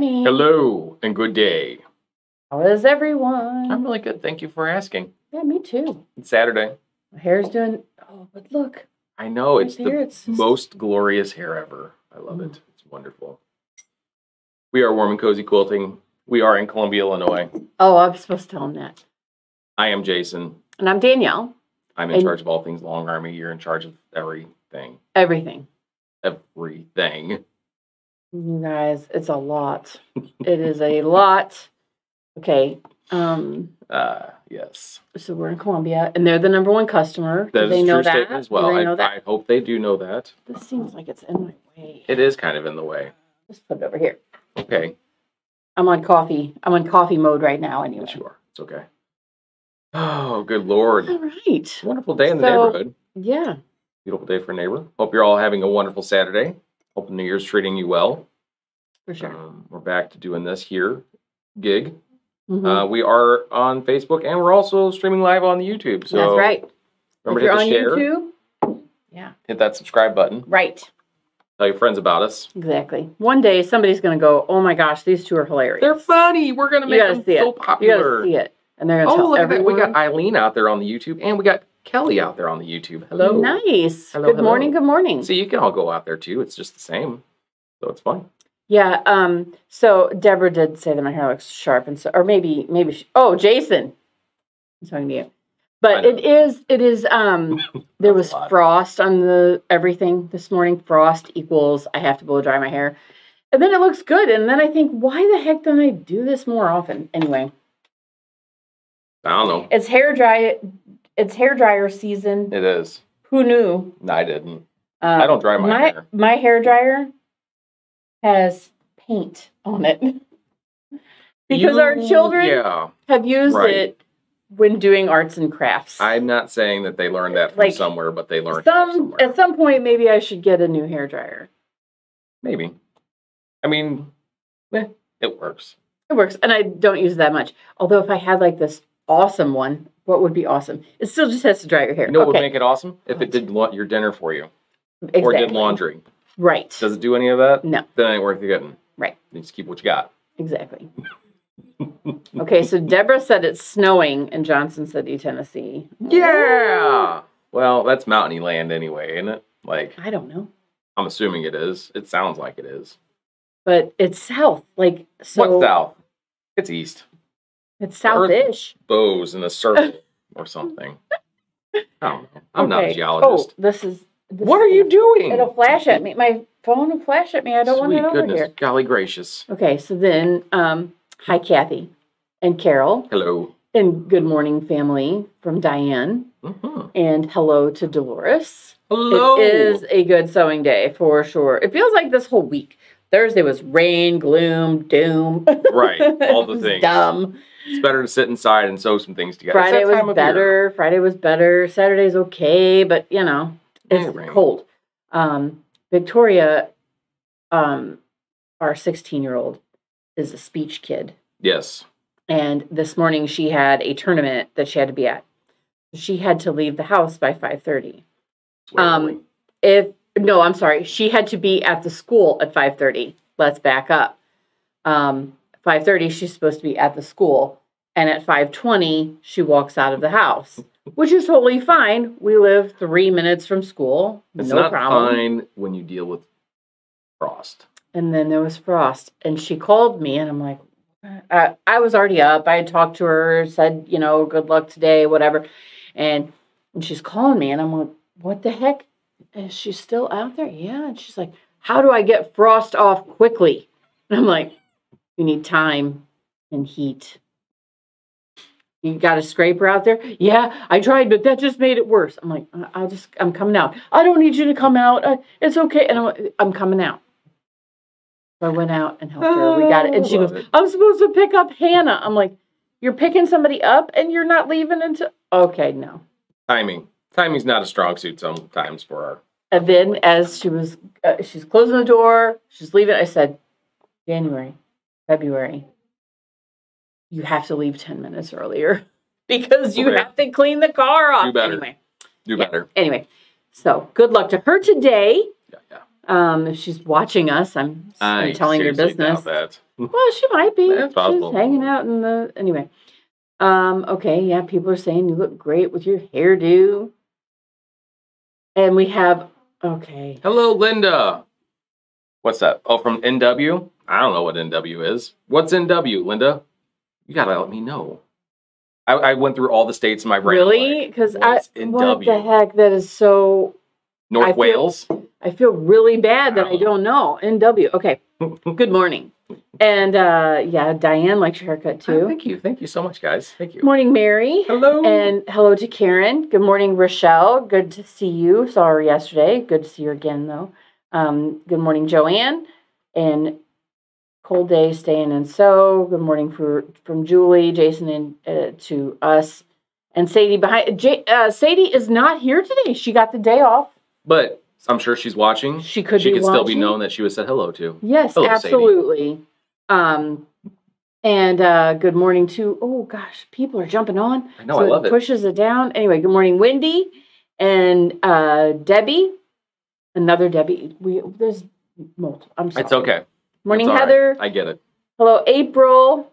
morning. Hello and good day. How is everyone? I'm really good. Thank you for asking. yeah, me too. It's Saturday. My hair's doing. Oh, but look. I know it's the it's just- most glorious hair ever. I love Mm. it. It's wonderful. We are Warm and Cozy Quilting. We are in Columbia, Illinois. Oh, I'm supposed to tell him that. I am Jason. And I'm Danielle. I'm in And- charge of all things Long Army. You're in charge of everything. Everything. Everything. You guys, it's a lot. it is a lot. Okay. Um. Uh, yes. So we're in Columbia, and they're the number one customer. That Do they know that? as well. Do they I, know that? I hope they do know that. This seems like it's in my way. It is kind of in the way. Just put it over here. Okay. I'm on coffee. I'm on coffee mode right now. Anyway. Yes, you are. It's okay. Oh, good Lord. All right. Wonderful day in the So- neighborhood. Yeah. Beautiful day for a neighbor. Hope you're all having a wonderful Saturday. Hope the New Year's treating you well. For sure. Um, we're back to doing this here gig. Mhm. Uh, we are on Facebook and we're also streaming live on the YouTube. So That's right. Remember if you're to on share, YouTube. Yeah. hit that subscribe button, Right. tell your friends about us. Exactly. One day somebody's going to go, "Oh my gosh, these two are hilarious." They're funny. We're gonna You make gotta them see so it. You popular. got to see it, and they're going to Oh, tell look at that. everyone. We got Eileen out there on the YouTube and we got Kelly out there on the YouTube. Hello. Nice. Hello, good hello. morning. Good morning. So you can all go out there too. It's just the same. So it's fun. Yeah. Um. So Deborah did say that my hair looks sharp, and so, or maybe, maybe. She, oh, Jason. I'm talking to you. But it is. It is. Um. there was frost on the everything this morning. Frost equals I have to blow dry my hair, and then it looks good. And then I think, why the heck don't I do this more often? Anyway, I don't know. it's hair dry. It's hair dryer season. It is. Who knew? No, I didn't. Um, I don't dry my hair. My hair dryer has paint on it because our children Yeah. have used Right. it when doing arts and crafts. I'm not saying that they learned that from Like, somewhere, but they learned some somewhere. at some point maybe I should get a new hair dryer. Maybe. I mean, eh, it works. It works, and I don't use it that much. Although if I had like this awesome one, what would be awesome? It still just has to dry your hair. You know what would make it awesome? If it did la- your dinner for you exactly. or did laundry. Right. Does it do any of that? No. Then it ain't worth getting. Right. You just keep what you got. Exactly. okay, so Deborah said it's snowing, and Johnson said East Tennessee. Yeah. Well, that's mountainy land anyway, isn't it? Like, I don't know. I'm assuming it is. It sounds like it is. but it's south. Like so, What's south? It's east. It's southish. Bows in a circle or something. I don't know. I'm not a geologist. Oh, this is. This what are you doing? It'll flash at me. My phone will flash at me. I don't want Sweet it over goodness. here. Golly gracious. Okay, so then, um, hi Kathy and Carol, Hello. and good morning family from Diane, Mhm. and hello to Dolores. Hello. It is a good sewing day for sure. It feels like this whole week. Thursday was rain, gloom, doom. Right, all the things. Dumb. It's better to sit inside and sew some things together. Friday was of year. better. Friday was better. Saturday's okay, but you know, it's rain. cold. Um, Victoria, um, our 16 year old, is a speech kid. Yes. And this morning she had a tournament that she had to be at. She had to leave the house by 5:30. It's way Um. If no, I'm sorry, she had to be at the school at 5:30. Let's back up. Um, 5:30 she's supposed to be at the school, and at 5:20 she walks out of the house, which is totally fine. We live three minutes from school, it's no not problem. fine when you deal with frost. And then there was frost, and she called me, and I'm like, I, I was already up. I had talked to her, said, you know, good luck today, whatever. And, and she's calling me, and I'm like, what the heck? Is she still out there? Yeah. And she's like, how do I get frost off quickly? And I'm like, you need time and heat. You got a scraper out there? Yeah, I tried, but that just made it worse. I'm like, "I- I'll just, I'm coming out. I don't need you to come out. I, it's okay. And I'm, like, I'm coming out. So I went out and helped her. We got it. And she goes, it. I'm supposed to pick up Hannah. I'm like, you're picking somebody up and you're not leaving until, okay, no. Timing. Timing's not a strong suit sometimes for our. And then as she was, uh, she's closing the door, she's leaving, I said, January, February, you have to leave 10 minutes earlier because you Okay. have to clean the car off. Do better. Anyway, Do Yeah. better. anyway, so good luck to her today. Yeah, yeah. Um, if she's watching us, I'm, I'm telling your business. that. Well, she might be. That's She's possible. hanging out in the anyway. Um, okay, yeah, people are saying you look great with your hairdo. And we have okay. Hello, Linda. What's that? Oh, from NW? I don't know what NW is. What's NW, Linda? You gotta let me know. I, I went through all the states in my brain. Really? Because I What's what the heck? That is so North I feel- Wales? I feel really bad that I don't know. NW. Okay. Good morning. And uh yeah, Diane likes your haircut Oh, too. thank you. Thank you so much, guys. Thank you. Morning, Mary. Hello. And hello to Karen. Good morning, Rochelle. Good to see you. Saw her yesterday. Good to see her again, though. Um, good morning, Joanne. And cold day staying in so. Good morning for from Julie, Jason, and uh, to us. And Sadie behind. J, uh, Sadie is not here today. She got the day off. But I'm sure she's watching. She could she be could still be known that she was said hello to. Yes, Hello, Sadie. absolutely. Um, and uh, good morning to. Oh gosh, people are jumping on. I know, I love it. Pushes it down. Anyway, good morning, Wendy and uh, Debbie. Another Debbie. We there's multiple. I'm sorry. It's okay. Morning, It's all right. Heather. I get it. Hello, April.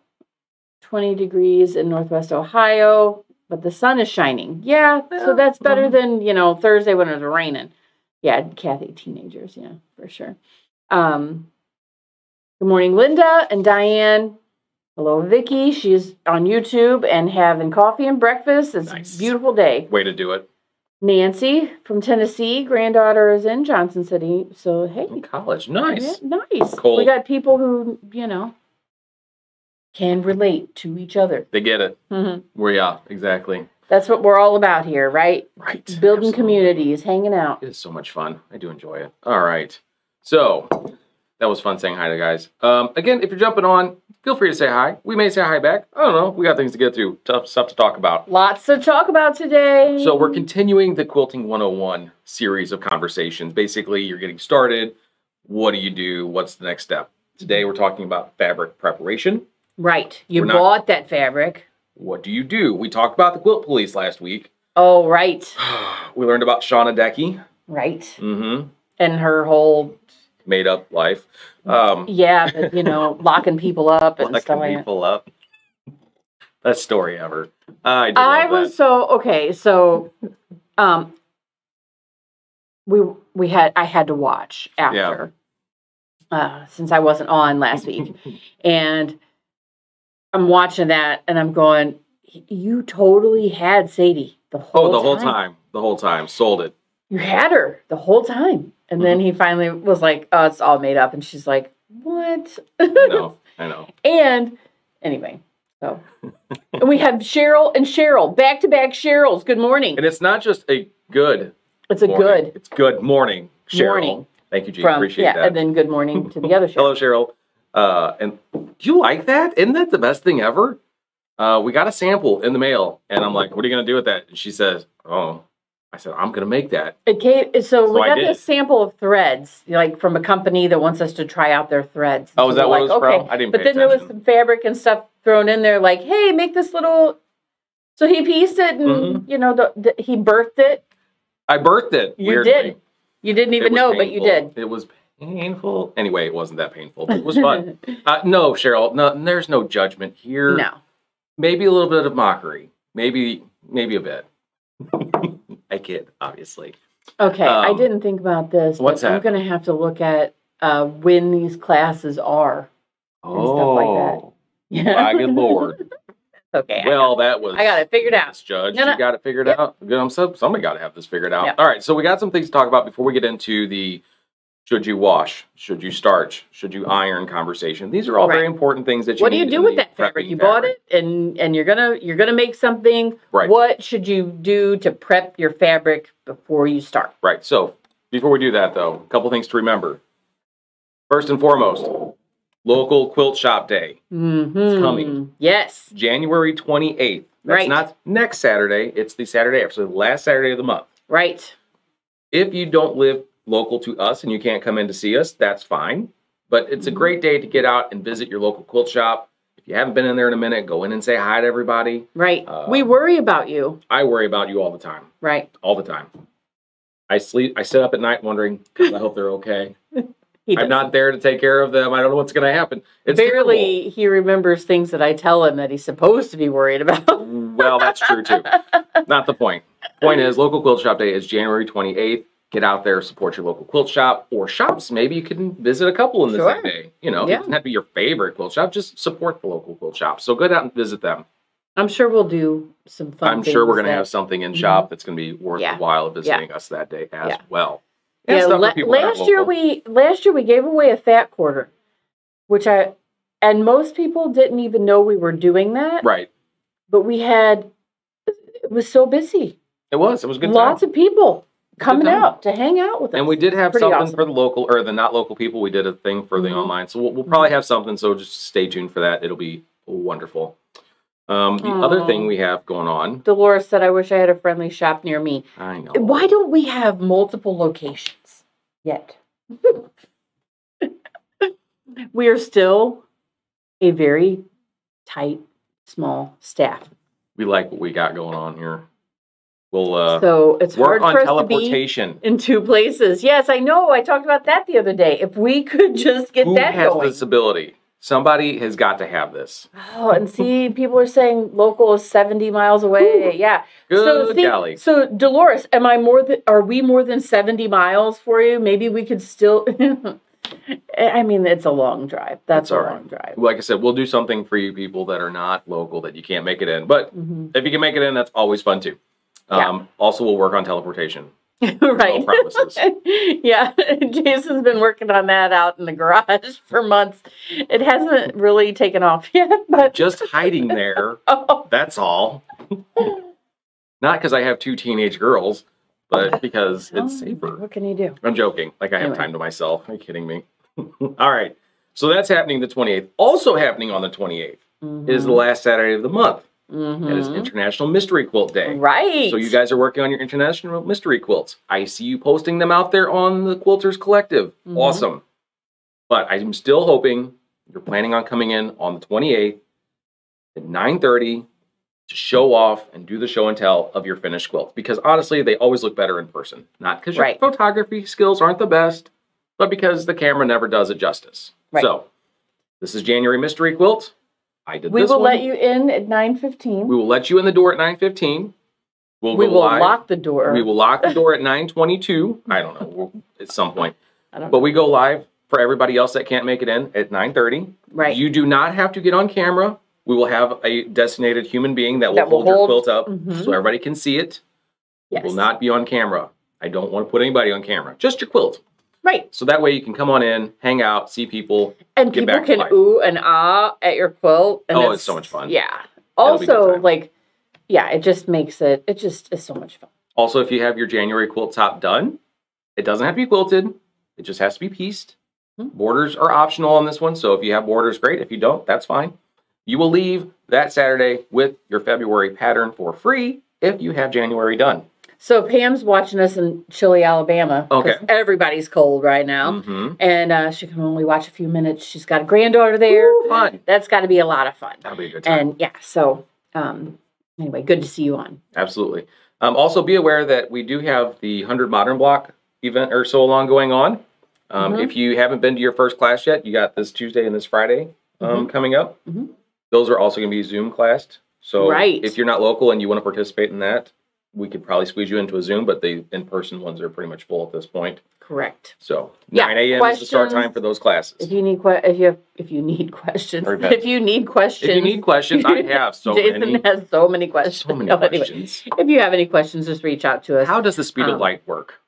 Twenty degrees in Northwest Ohio, but the sun is shining. Yeah, so that's better than you know Thursday when it was raining. Yeah, Kathy, teenagers. Yeah, for sure. Um, good morning, Linda and Diane. Hello, Vicky. She's on YouTube and having coffee and breakfast. It's Nice. a beautiful day. Way to do it. Nancy from Tennessee, granddaughter is in Johnson City. So hey, In college. Nice. yeah, nice. We got people who you know can relate to each other. They get it. Mm-hmm. Where yeah, exactly. That's what we're all about here, right? Right. Building Absolutely. communities, hanging out. It is so much fun. I do enjoy it. All right. So that was fun saying hi to guys. Um, again, if you're jumping on, feel free to say hi. We may say hi back. I don't know. We got things to get through, tough stuff to talk about. Lots to talk about today. So we're continuing the Quilting 101 series of conversations. Basically, you're getting started. What do you do? What's the next step? Today we're talking about fabric preparation. right. You We're not- bought that fabric. What do you do? We talked about the quilt police last week. Oh, right. we learned about Shauna Decky. Right. Mm-hmm. And her whole Made up life. Um, yeah, but you know, locking people up and Locking stuff like that. people up. Best story ever. I do I was that. so okay. So, um, we we had I had to watch after, uh, since I wasn't on last week, and I'm watching that, and I'm going, you totally had Sadie the oh, whole Oh, the whole time. The whole time. Sold it. You had her the whole time, and then mm-hmm. he finally was like, "Oh, it's all made up," and she's like, "What?" I know. I know. And anyway, so and we have Cheryl and Cheryl back to back Cheryls. Good morning. And it's not just a good It's a morning. good It's good morning, Cheryl. Morning. Thank you, Gene. Appreciate yeah, that. and then good morning to the other Cheryl. Hello, Cheryl. Uh, and do you like that? Isn't that the best thing ever? Uh, we got a sample in the mail, and I'm like, "What are you gonna do with that?" And she says, "Oh," I said, "I'm gonna make that." It came, so, So we I got did. this sample of threads, like from a company that wants us to try out their threads. Oh, is that what it like, was okay. from? I didn't. But then there was some fabric and stuff thrown in there, like, hey, make this little. So he pieced it, and Mm-hmm. you know, the, the, he birthed it. I birthed it. You weirdly. did. You didn't even know, but you did. It was painful. Anyway, it wasn't that painful, but it was fun. uh, no, Cheryl, no, there's no judgment here. no. Maybe a little bit of mockery. Maybe, maybe a bit. I kid, obviously. Okay, I Um, didn't think about this. what's I'm going to have to look at uh, when these classes are. And stuff like that. Oh, my good lord. okay. Well, that was. I got it figured out. Judge, No, no. you got it figured Yep. out. Good, I'm so, somebody got to have this figured out. Yep. All right, so we got some things to talk about before we get into the should you wash, should you starch, should you iron conversation. These are all very important things that you. What do you do with that fabric? You bought it, and and you're gonna you're gonna make something. Right. What should you do to prep your fabric before you start? Right. So before we do that, though, a couple things to remember. First and foremost, local quilt shop day, Mm-hmm. coming. Yes. January 28th. That's Right. not next Saturday, it's the Saturday after, so the last Saturday of the month. Right. If you don't live local to us and you can't come in to see us, that's fine. But it's a great day to get out and visit your local quilt shop If you haven't been in there in a minute, go in and say hi to everybody. Right. Uh, we worry about you. I worry about you all the time, Right. all the time. I sleep. I sit up at night wondering. I hope they're okay. I'm not there to take care of them. I don't know what's going to happen. It's Barely he remembers things that I tell him that he's supposed to be worried about. Well, that's true too. Not the point. Point is, local quilt shop day is January 28th. Get out there, support your local quilt shop or shops. Maybe you can visit a couple in the Sure. same day. You know, Yeah. it doesn't have to be your favorite quilt shop. Just support the local quilt shop. So go out and visit them. I'm sure we'll do some fun. I'm sure we're going to have something in Mhm. shop that's going to be worth Yeah. the while of visiting us that day as Yeah. well. And Yeah, la- people that aren't last year we last year we gave away a fat quarter, which I and most people didn't even know we were doing that. right. But we had it was so busy. It was. It was good. Lots time. of people coming out to hang out with us. And we did have Pretty something awesome. for the local or the not local people. We did a thing for the Mhm. online, so we'll, we'll probably have something. So just stay tuned for that. It'll be wonderful. Um, the other thing we have going on, Dolores said, "I wish I had a friendly shop near me." I know. Why don't we have multiple locations yet? we are still a very tight, small staff. we like what we got going on here? We'll uh, so it's work hard on for us to be in two places. Yes, I know. I talked about that the other day. If we could just get Who that has going. this ability? Somebody has got to have this. Oh, and see, people are saying local is 70 miles away. Yeah. Good so see, golly. So Dolores, am I more than are we more than 70 miles for you? Maybe we could still I mean, it's a long drive. That's That's a right. long drive. Like I said, we'll do something for you people that are not local that you can't make it in. But Mhm. if you can make it in, that's always fun too. Yeah. Um, Also, we'll work on teleportation. right. Yeah, Jason's been working on that out in the garage for months. It hasn't really taken off yet, but Just hiding there. oh, That's all. Not because I have two teenage girls, but because it's safer. What can you do? I'm joking. Like I have Anyway. time to myself. Are you kidding me? all right. So that's happening the 28th. Also happening on the 28th is the last Saturday of the month. It is Mhm. International Mystery Quilt Day. Right. So you guys are working on your international mystery quilts. I see you posting them out there on the Quilters Collective. Mhm. Awesome. But I'm still hoping you're planning on coming in on the 28th at 9:30 to show off and do the show and tell of your finished quilts because honestly, they always look better in person. Not because your Right. photography skills aren't the best, but because the camera never does it justice. Right. So, this is January mystery quilt. I did we will one. let you in at 9.15. We will let you in the door at 9:15. We'll we go will live. lock the door. We will lock the door at 9:22. I don't know we'll- at some point, I don't but know. we go live for everybody else that can't make it in at 9:30. Right. You do not have to get on camera. We will have a designated human being that will That will hold, your quilt up Mhm. so everybody can see it. yes. It will not be on camera. I don't want to put anybody on camera. Just your quilt. Right. So that way you can come on in, hang out, see people. And Get people back to can ooh and ah at your quilt. And Oh, it's so much fun. Yeah. That'll be a good Also, like, yeah, it just makes it, it just is so much fun. Also, if you have your January quilt top done, it doesn't have to be quilted. It just has to be pieced. Hmm. Borders are optional on this one, so if you have borders, great. If you don't, that's fine. You will leave that Saturday with your February pattern for free if you have January done. So Pam's watching us in Chile, Alabama. Okay. Everybody's cold right now. hmm And uh, she can only watch a few minutes. She's got a granddaughter there. Fun. That's got to be a lot of fun. That'll be a good time. And yeah, so um, anyway, good to see you on. Absolutely. Um, also, be aware that we do have the 100 Modern Block event or so along going on. Um, Mhm. If you haven't been to your first class yet, you got this Tuesday and this Friday um, coming up. Mhm. Those are also going to be Zoom classed. So Right. if you're not local and you want to participate in that, we could probably squeeze you into a Zoom, but the in-person ones are pretty much full at this point. Correct. So Yeah, 9 a.m. is the start time for those classes. If you need que- if you have, if you need questions, if you need questions, If you need questions, I have so Jason many. has so many questions. So many No, anyway, questions. if you have any questions, just reach out to us. How does the speed of Um, light work?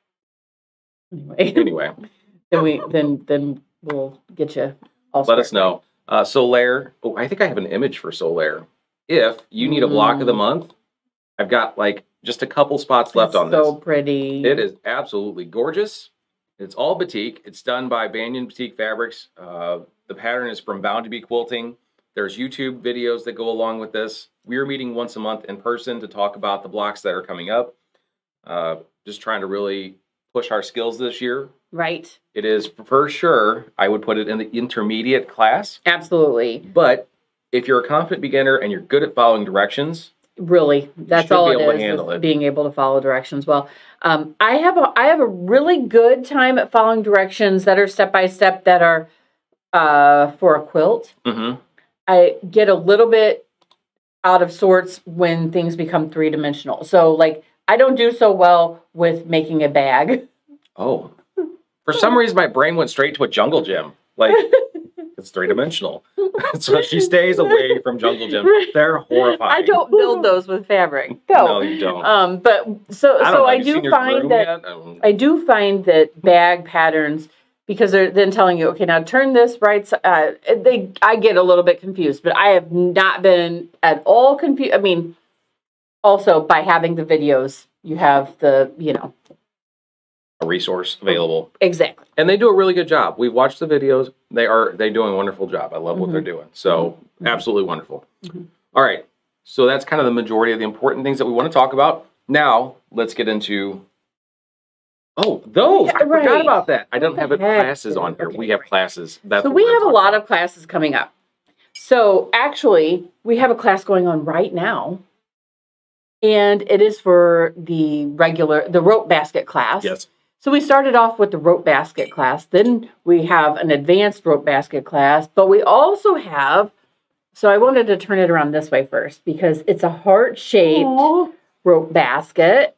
anyway, Anyway. then we then then we'll get you. All let us know. Uh, Solaire. Oh, I think I have an image for Solaire. If you need a block of the Mm. month, I've got like just a couple spots left It's on so this. pretty. It is absolutely gorgeous. It's all batik. It's done by Banyan Batik Fabrics. Uh, the pattern is from Bound to Be Quilting. There's YouTube videos that go along with this. We're meeting once a month in person to talk about the blocks that are coming up. Uh, just trying to really push our skills this year. right. It is for sure, I would put it in the intermediate class. Absolutely. But if you're a confident beginner and you're good at following directions, really that's all it is, it. being able to follow directions. Well um, i have a i have a really good time at following directions that are step by step that are uh, for a quilt. Hmm i get a little bit out of sorts when things become three dimensional so like i don't do so well with making a bag. Oh, for some reason my brain went straight to a jungle gym. Like it's three dimensional, so she stays away from jungle gyms. They're horrifying. i don't build those with fabric No, no, you don't. um but so I so i Have you seen do find that? Um, I do find that bag patterns because they're then telling you, okay, now turn this right. Uh, they, I get a little bit confused, but I have not been at all confused. I mean, also by having the videos, you have the, you know, resource available. exactly. and they do a really good job. We've watched the videos. They are they doing a wonderful job. I love what Mhm. they're doing. So Mhm. absolutely wonderful. Mhm. All right. So that's kind of the majority of the important things that we want to talk about. Now let's get into Oh, those. Yeah, I forgot right. about that. I don't have it classes on here. Okay, we have classes. That's so we have a lot talk of classes coming up. So actually, we have a class going on right now. And it is for the regular, the rope basket class. Yes. So we started off with the rope basket class. Then we have an advanced rope basket class, but we also have. So I wanted to turn it around this way first because it's a heart shaped rope basket.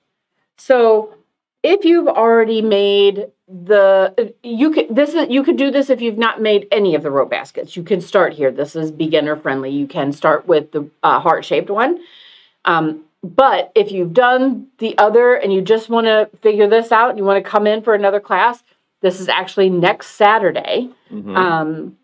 So if you've already made the you could this is you could do this if you've not made any of the rope baskets. You can start here. This is beginner friendly. You can start with the uh, heart shaped one. Um, but if you've done the other and you just want to figure this out and you want to come in for another class, this is actually next Saturday. Mhm. Um,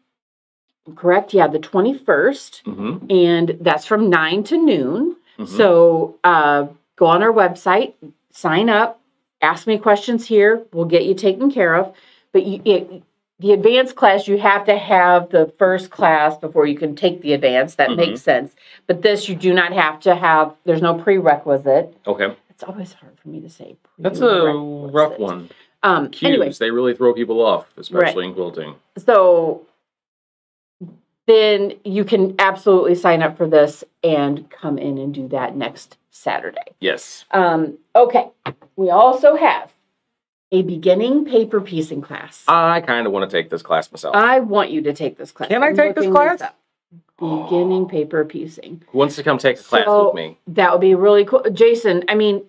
correct? Yeah, the 21st. Mhm. And that's from 9 to noon. Mhm. So uh, go on our website, sign up, ask me questions here. We'll get you taken care of. But you, it, the advanced class, you have to have the first class before you can take the advanced. That Mhm. makes sense. But this, you do not have to have, there's no prerequisite. Okay. It's always hard for me to say. That's a rough one. Um, Cues, anyway, they really throw people off, especially in quilting. so then you can absolutely sign up for this and come in and do that next Saturday. Yes. Um, okay, we also have a beginning paper piecing class. I kind of want to take this class myself. I want you to take this class. Can I I'm take this class? up. Beginning paper piecing. Who wants to come take a class So- with me? That would be really cool. Jason, I mean,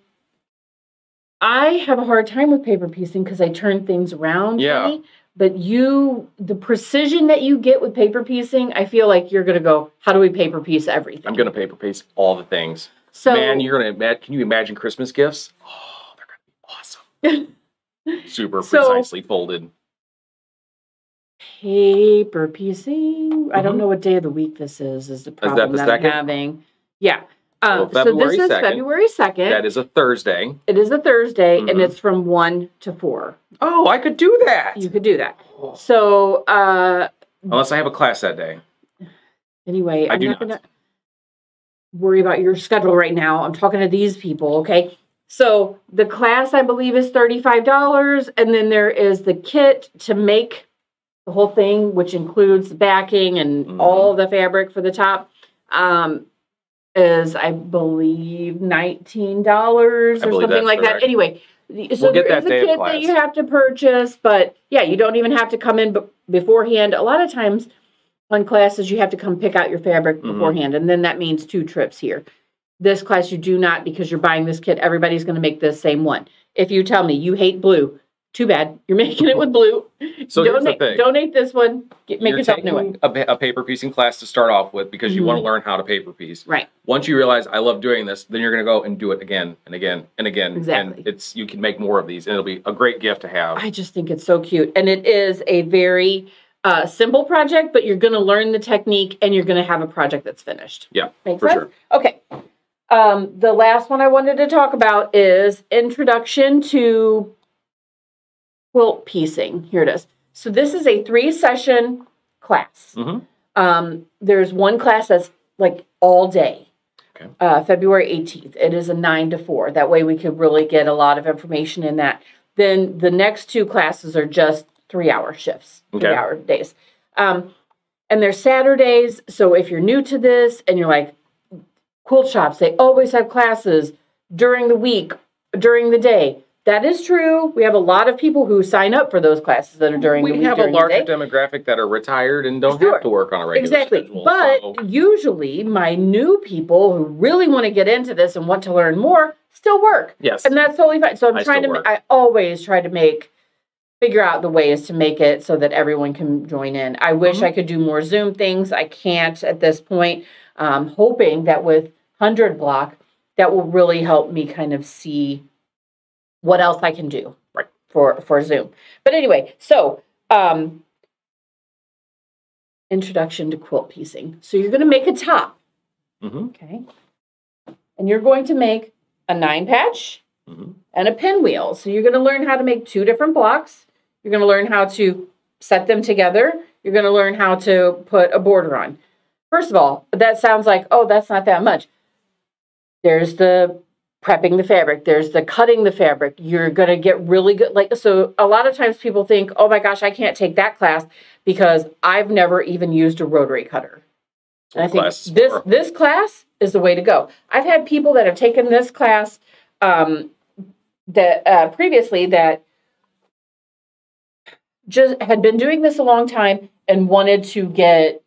I have a hard time with paper piecing because I turn things around. Yeah. funny, But you, the precision that you get with paper piecing, I feel like you're going to go, how do we paper piece everything? I'm gonna paper piece all the things. So, Man, you're gonna imagine. Can you imagine Christmas gifts? Oh, they're gonna be awesome. Super So- precisely folded. paper piecing. I don't Mhm. know what day of the week this is. Is the that problem the that. I'm having? Yeah. Um, So so this is 2nd. February second. That is a Thursday. it is a Thursday, and Mhm. it's from one to four. Oh, I could do that. You could do that. So uh, Unless I have a class that day. anyway, I I'm do not not. gonna worry about your schedule right now. I'm talking to these people. Okay. So the class I believe is thirty five dollars, and then there is the kit to make the whole thing, which includes the backing and Mhm. all the fabric for the top. Um, is I believe nineteen dollars or something like that. Anyway, so We'll get there is that a kit that you have to purchase, but yeah, you don't even have to come in b- beforehand. A lot of times on classes, you have to come pick out your fabric Mhm. beforehand, and then that means two trips here. This class, you do not because you're buying this kit. Everybody's going to make the same one. If you tell me you hate blue, too bad. You're making it with blue. So donate, donate this one. Get, make You're yourself a new taking one. a, paper piecing class to start off with because you Mhm. want to learn how to paper piece. Right. Once you realize I love doing this, then you're going to go and do it again and again and again. Exactly. And it's you can make more of these, and it'll be a great gift to have. I just think it's so cute. And it is a very uh, simple project, but you're going to learn the technique and you're going to have a project that's finished. Yeah, Make for sense? sure. Okay. Um, the last one I wanted to talk about is Introduction to Quilt Piecing. Here it is. So this is a three session class. Mhm. Um, there's one class that's like all day. Okay. Uh, February 18th. It is a nine to four. That way we could really get a lot of information in that. Then the next two classes are just three hour shifts, three hour days. Um, and they're Saturdays. So if you're new to this and you're like, quilt shops, they always have classes during the week, during the day. That is true. We have a lot of people who sign up for those classes that are during the we have a larger demographic that are retired and don't Sure. have to work on a regular Exactly. schedule. But so- usually, my new people who really want to get into this and want to learn more still work. yes, And that's totally fine. So I'm I trying to, work. I always try to make, figure out the ways to make it so that everyone can join in. I wish Mhm. I could do more Zoom things. I can't at this point. Um, hoping that with 100 Block, that will really help me kind of see what else I can do Right. for, for Zoom. But anyway, so, um, introduction to quilt piecing. So you're going to make a top. Mm -hmm. Okay. And you're going to make a nine patch Mhm. and a pinwheel. So you're going to learn how to make two different blocks. You're going to learn how to set them together. You're going to learn how to put a border on. First of all, that sounds like, oh, that's not that much. There's the prepping the fabric, there's the cutting the fabric. You're going to get really good. Like, so a lot of times people think, oh my gosh, I can't take that class because I've never even used a rotary cutter. And I think this for. this class is the way to go. I've had people that have taken this class um, that uh, previously that just had been doing this a long time and wanted to get.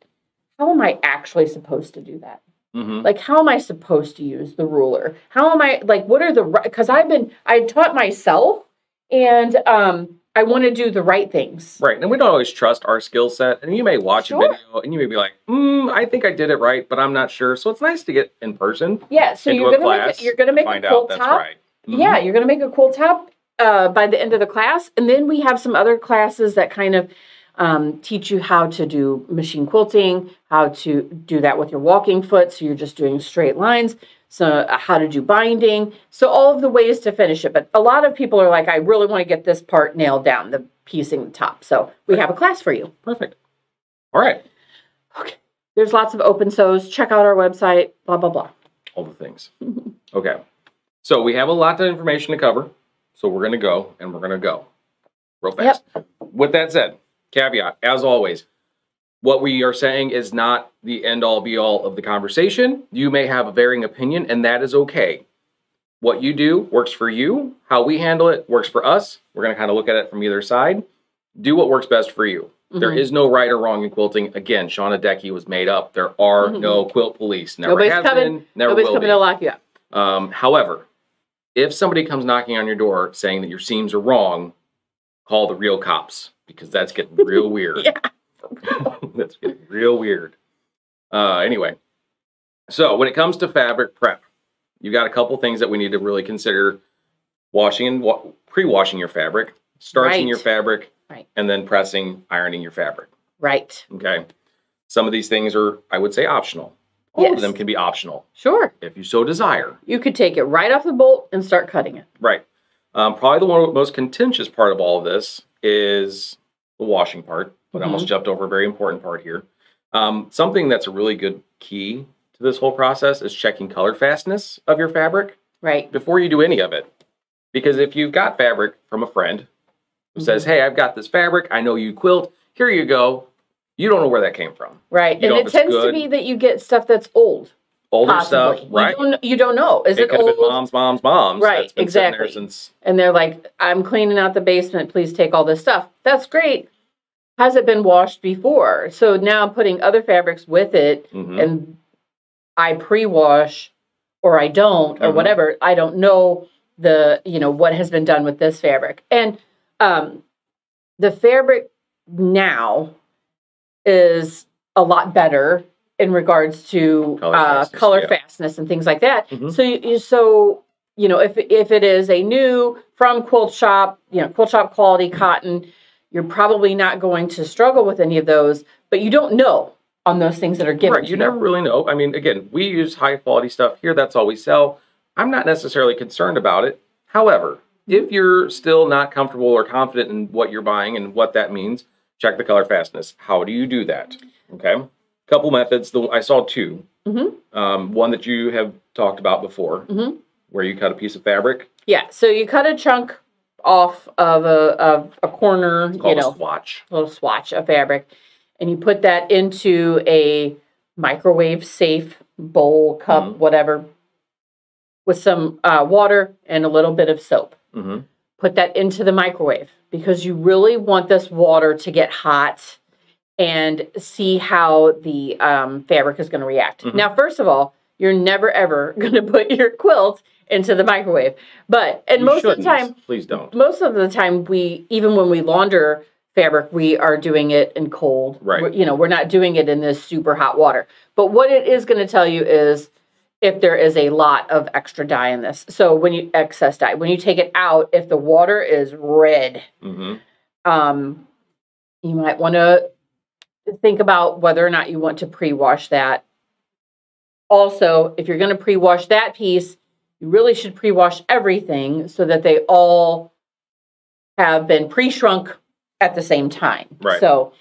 How am I actually supposed to do that? Mhm. Like, how am I supposed to use the ruler? How am I like? What are the because I've been I taught myself and um, I want to do the right things. Right, and we don't always trust our skill set. And you may watch Sure. a video and you may be like, mm, "I think I did it right, but I'm not sure." So it's nice to get in person Yeah, so you're gonna make a, you're gonna make find a that's top. right. Mhm. Yeah, you're going to make a cool top uh, by the end of the class. And then we have some other classes that kind of um, teach you how to do machine quilting, how to do that with your walking foot. So you're just doing straight lines. So, uh, how to do binding. So, all of the ways to finish it. But a lot of people are like, I really want to get this part nailed down, the piecing the top. So, we have a class for you. Perfect. All right, Okay. There's lots of open sews. Check out our website, blah, blah, blah. all the things. Okay, so we have a lot of information to cover. So we're gonna go and we're gonna go real fast. With that said, caveat as always. What we are saying is not the end all be all of the conversation. You may have a varying opinion, and that is okay. What you do works for you. How we handle it works for us. We're going to kind of look at it from either side. Do what works best for you. There Mhm. is no right or wrong in quilting. Again, Shauna Decky was made up. There are Mhm. no quilt police. Never Nobody's have coming- been. Never Nobody's will coming be. to lock you up. Um, however, if somebody comes knocking on your door saying that your seams are wrong, call the real cops because that's getting real weird. Yeah. that's getting real weird. Uh, anyway, so when it comes to fabric prep, you've got a couple things that we need to really consider: washing and wa- pre-washing your fabric, starching Right. your fabric, Right. and then pressing, ironing your fabric. Right. Okay. Some of these things are, I would say, optional. All Yes. of them can be optional Sure. if you so desire. You could take it right off the bolt and start cutting it. Right. Um, probably the one most contentious part of all of this is the washing part, but I Mm-hmm. almost jumped over a very important part here. Um, something that's a really good key to this whole process is checking color fastness of your fabric Right. before you do any of it. Because if you've got fabric from a friend who says, Mm-hmm. Hey, I've got this fabric, I know you quilt, here you go. You don't know where that came from. Right. You and it tends to be that you get stuff that's old. Older Possibly. stuff, right? You don't, you don't know. Is it it, could have been mom's, mom's, mom's. Right, that's been sitting there exactly. since And they're like, I'm cleaning out the basement. Please take all this stuff. That's great. Has it been washed before? So now I'm putting other fabrics with it Mhm. and I pre-wash or I don't or Mhm. whatever. I don't know the, you know, what has been done with this fabric. And um the fabric now is a lot better in regards to Color uh, fastness, color yeah. fastness and things like that. Mhm. So, you, so you know, if if it is a new from quilt shop, you know, quilt shop quality cotton, you're probably not going to struggle with any of those. But you don't know on those things that are given. Right, you never really know. I mean, again, we use high quality stuff here. That's all we sell. I'm not necessarily concerned about it. However, if you're still not comfortable or confident in what you're buying and what that means, check the color fastness. How do you do that? Okay, couple methods. The, I saw 2 Mhm. Um, one that you have talked about before, Mhm. where you cut a piece of fabric, Yeah. So you cut a chunk off of a of a corner, you called know, a swatch. little swatch of fabric, and you put that into a microwave safe bowl, cup, Mhm. whatever, with some uh, water and a little bit of soap. hmm Put that into the microwave because you really want this water to get hot and see how the um, fabric is going to react. Mhm. Now, first of all, you're never ever going to put your quilt into the microwave, but and You most of the time, please don't. most of the time we even when we launder fabric we are doing it in cold Right. We're- you know we're not doing it in this super hot water but what it is going to tell you is if there is a lot of extra dye in this so when you excess dye when you take it out if the water is red hmm um you might want to think about whether or not you want to pre-wash that also if you're going to pre-wash that piece you really should pre-wash everything so that they all have been pre-shrunk at the same time Right. so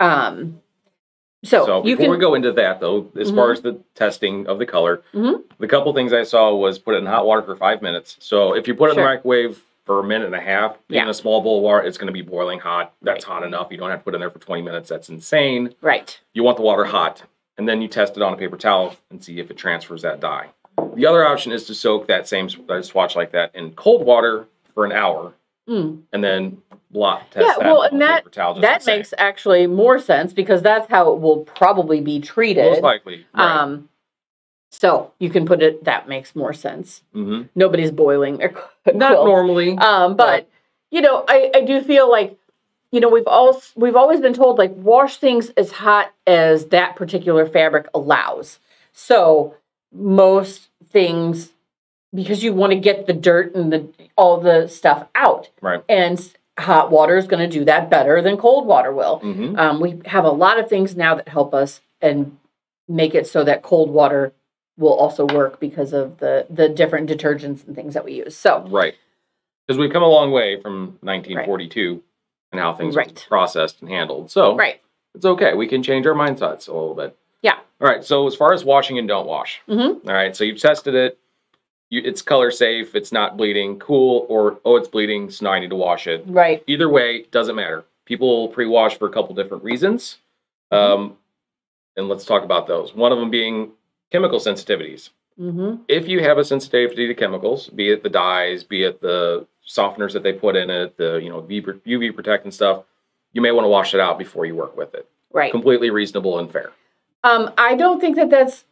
um so, So, you before can we go into that, though, as Mhm. far as the testing of the color, Mhm. the couple things I saw was put it in hot water for five minutes. So if you put it in the microwave for a minute and a half, Yeah. even a small bowl of water, it's going to be boiling hot. That's Right. hot enough. You don't have to put it in there for 20 minutes. That's insane. right You want the water hot, and then you test it on a paper towel and see if it transfers that dye. The other option is to soak that same swatch like that in cold water for an hour, Mm. and then blot test Yeah, that well, and a that- paper towel. Just that makes actually more sense because that's how it will probably be treated most likely. Right. um so you can put it that makes more sense hmm nobody's boiling their Not normally. Um, but you know, I, I do feel like you know we've all we've always been told like wash things as hot as that particular fabric allows. So most things because you want to get the dirt and the all the stuff out, right. and hot water is going to do that better than cold water will. hmm Um, we have a lot of things now that help us and make it so that cold water will also work because of the the different detergents and things that we use. So Right. Because we've come a long way from 1942 and how things Right. are processed and handled. So right, it's okay. We can change our mindsets a little bit. Yeah. All right. So as far as washing and don't wash. Mhm. All right. So you've tested it. You, it's color safe. It's not bleeding. Cool. Or oh, it's bleeding. So now I need to wash it. right, Either way, doesn't matter. People pre-wash for a couple different reasons. Mm-hmm. Um, and let's talk about those. One of them being chemical sensitivities hmm if you have a sensitivity to chemicals, be it the dyes, be it the softeners that they put in it, the you know UV, UV protectant stuff, you may want to wash it out before you work with it. right. Completely reasonable and fair. Um, I don't think that that's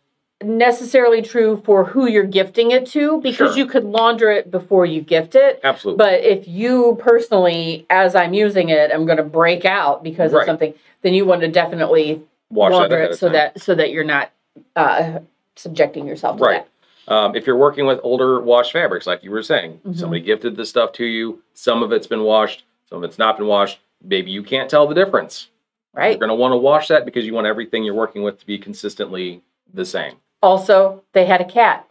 necessarily true for who you're gifting it to because Sure. you could launder it before you gift it. Absolutely. But if you personally, as I'm using it, I'm going to break out because Right. of something, then you want to definitely wash launder it so time. that so that you're not uh, subjecting yourself to Right. Um, if you're working with older wash fabrics, like you were saying, Mhm. somebody gifted this stuff to you. Some of it's been washed, some of it's not been washed. Maybe you can't tell the difference. Right. You're going to want to wash that because you want everything you're working with to be consistently the same. Also, they had a cat.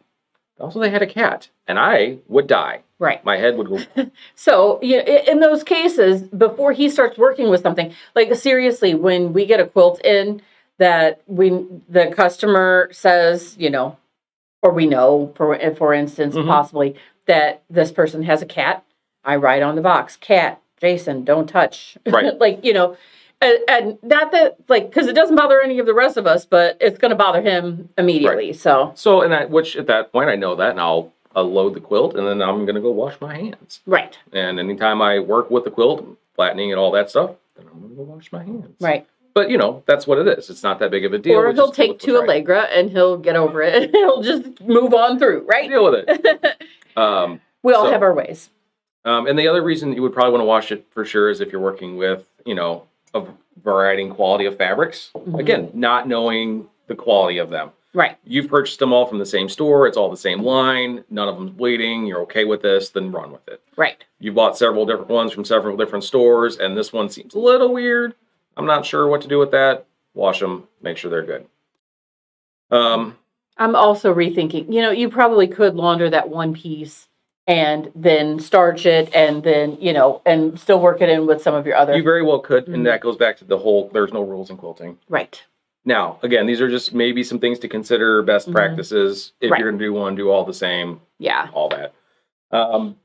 Also, they had a cat, and I would die. Right. My head would go So, yeah, i- in those cases, before he starts working with something, like seriously, when we get a quilt in that we the customer says, you know, or we know, for for instance, Mhm. possibly that this person has a cat, I write on the box, cat, Jason, don't touch. Right. like you know, and, and not that like because it doesn't bother any of the rest of us, but it's going to bother him immediately. So, So, and I, which at that point I know that, and I'll, I'll load the quilt, and then I'm gonna go wash my hands. right, And anytime I work with the quilt, flattening and all that stuff, then I'm gonna go wash my hands. right. But you know, that's what it is. It's not that big of a deal. or We he'll take with to what's right. Allegra and he'll get over it. he'll just move on through, right? Deal with it. Um, we all So- have our ways. um, and the other reason you would probably want to wash it for sure is if you're working with, you know, a variety and quality of fabrics. Mhm. Again, not knowing the quality of them. Right. You've purchased them all from the same store. It's all the same line. None of them's bleeding. You're okay with this. Then run with it. Right. You bought several different ones from several different stores, and this one seems a little weird. I'm not sure what to do with that. Wash them. Make sure they're good. Um, I'm also rethinking, you know, you probably could launder that one piece and then starch it and then, you know, and still work it in with some of your other. you very well could, Mhm. and that goes back to the whole. There's no rules in quilting. right. Now, again, these are just maybe some things to consider, best Mhm. practices. If Right. you're going to do one, do all the same, Yeah. all that. Um,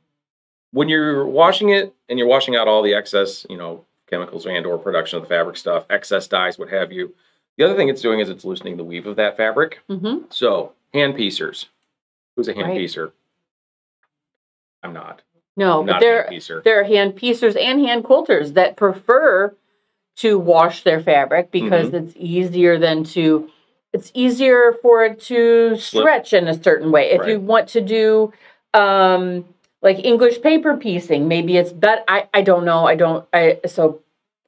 when you're washing it and you're washing out all the excess, you know, chemicals and or production of the fabric stuff, excess dyes, what have you. The other thing it's doing is it's loosening the weave of that fabric. Mm-hmm. So hand piecers. Who's a hand Right. piecer? I'm not. No, I'm but not there a hand piecer. there are hand piecers and hand quilters that prefer to wash their fabric because Mm-hmm. it's easier than to it's easier for it to Slip. stretch in a certain way. If you want to do um like English paper piecing, maybe it's better I, I don't know. I don't I so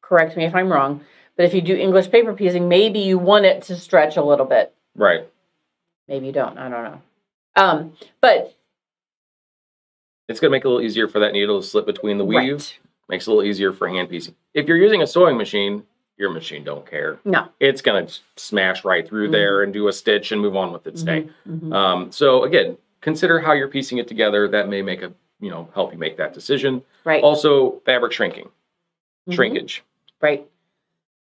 correct me if I'm wrong. But if you do English paper piecing, maybe you want it to stretch a little bit. Right. Maybe you don't. I don't know. Um, but It's going to make it a little easier for that needle to slip between the weave. right. Makes it a little easier for hand piecing. If you're using a sewing machine, your machine don't care. No. It's going to smash right through Mhm. there and do a stitch and move on with its day. Mhm, mhm. Um, so again, consider how you're piecing it together. That may make a you know help you make that decision. right. Also, fabric shrinking, Mhm. shrinkage. Right.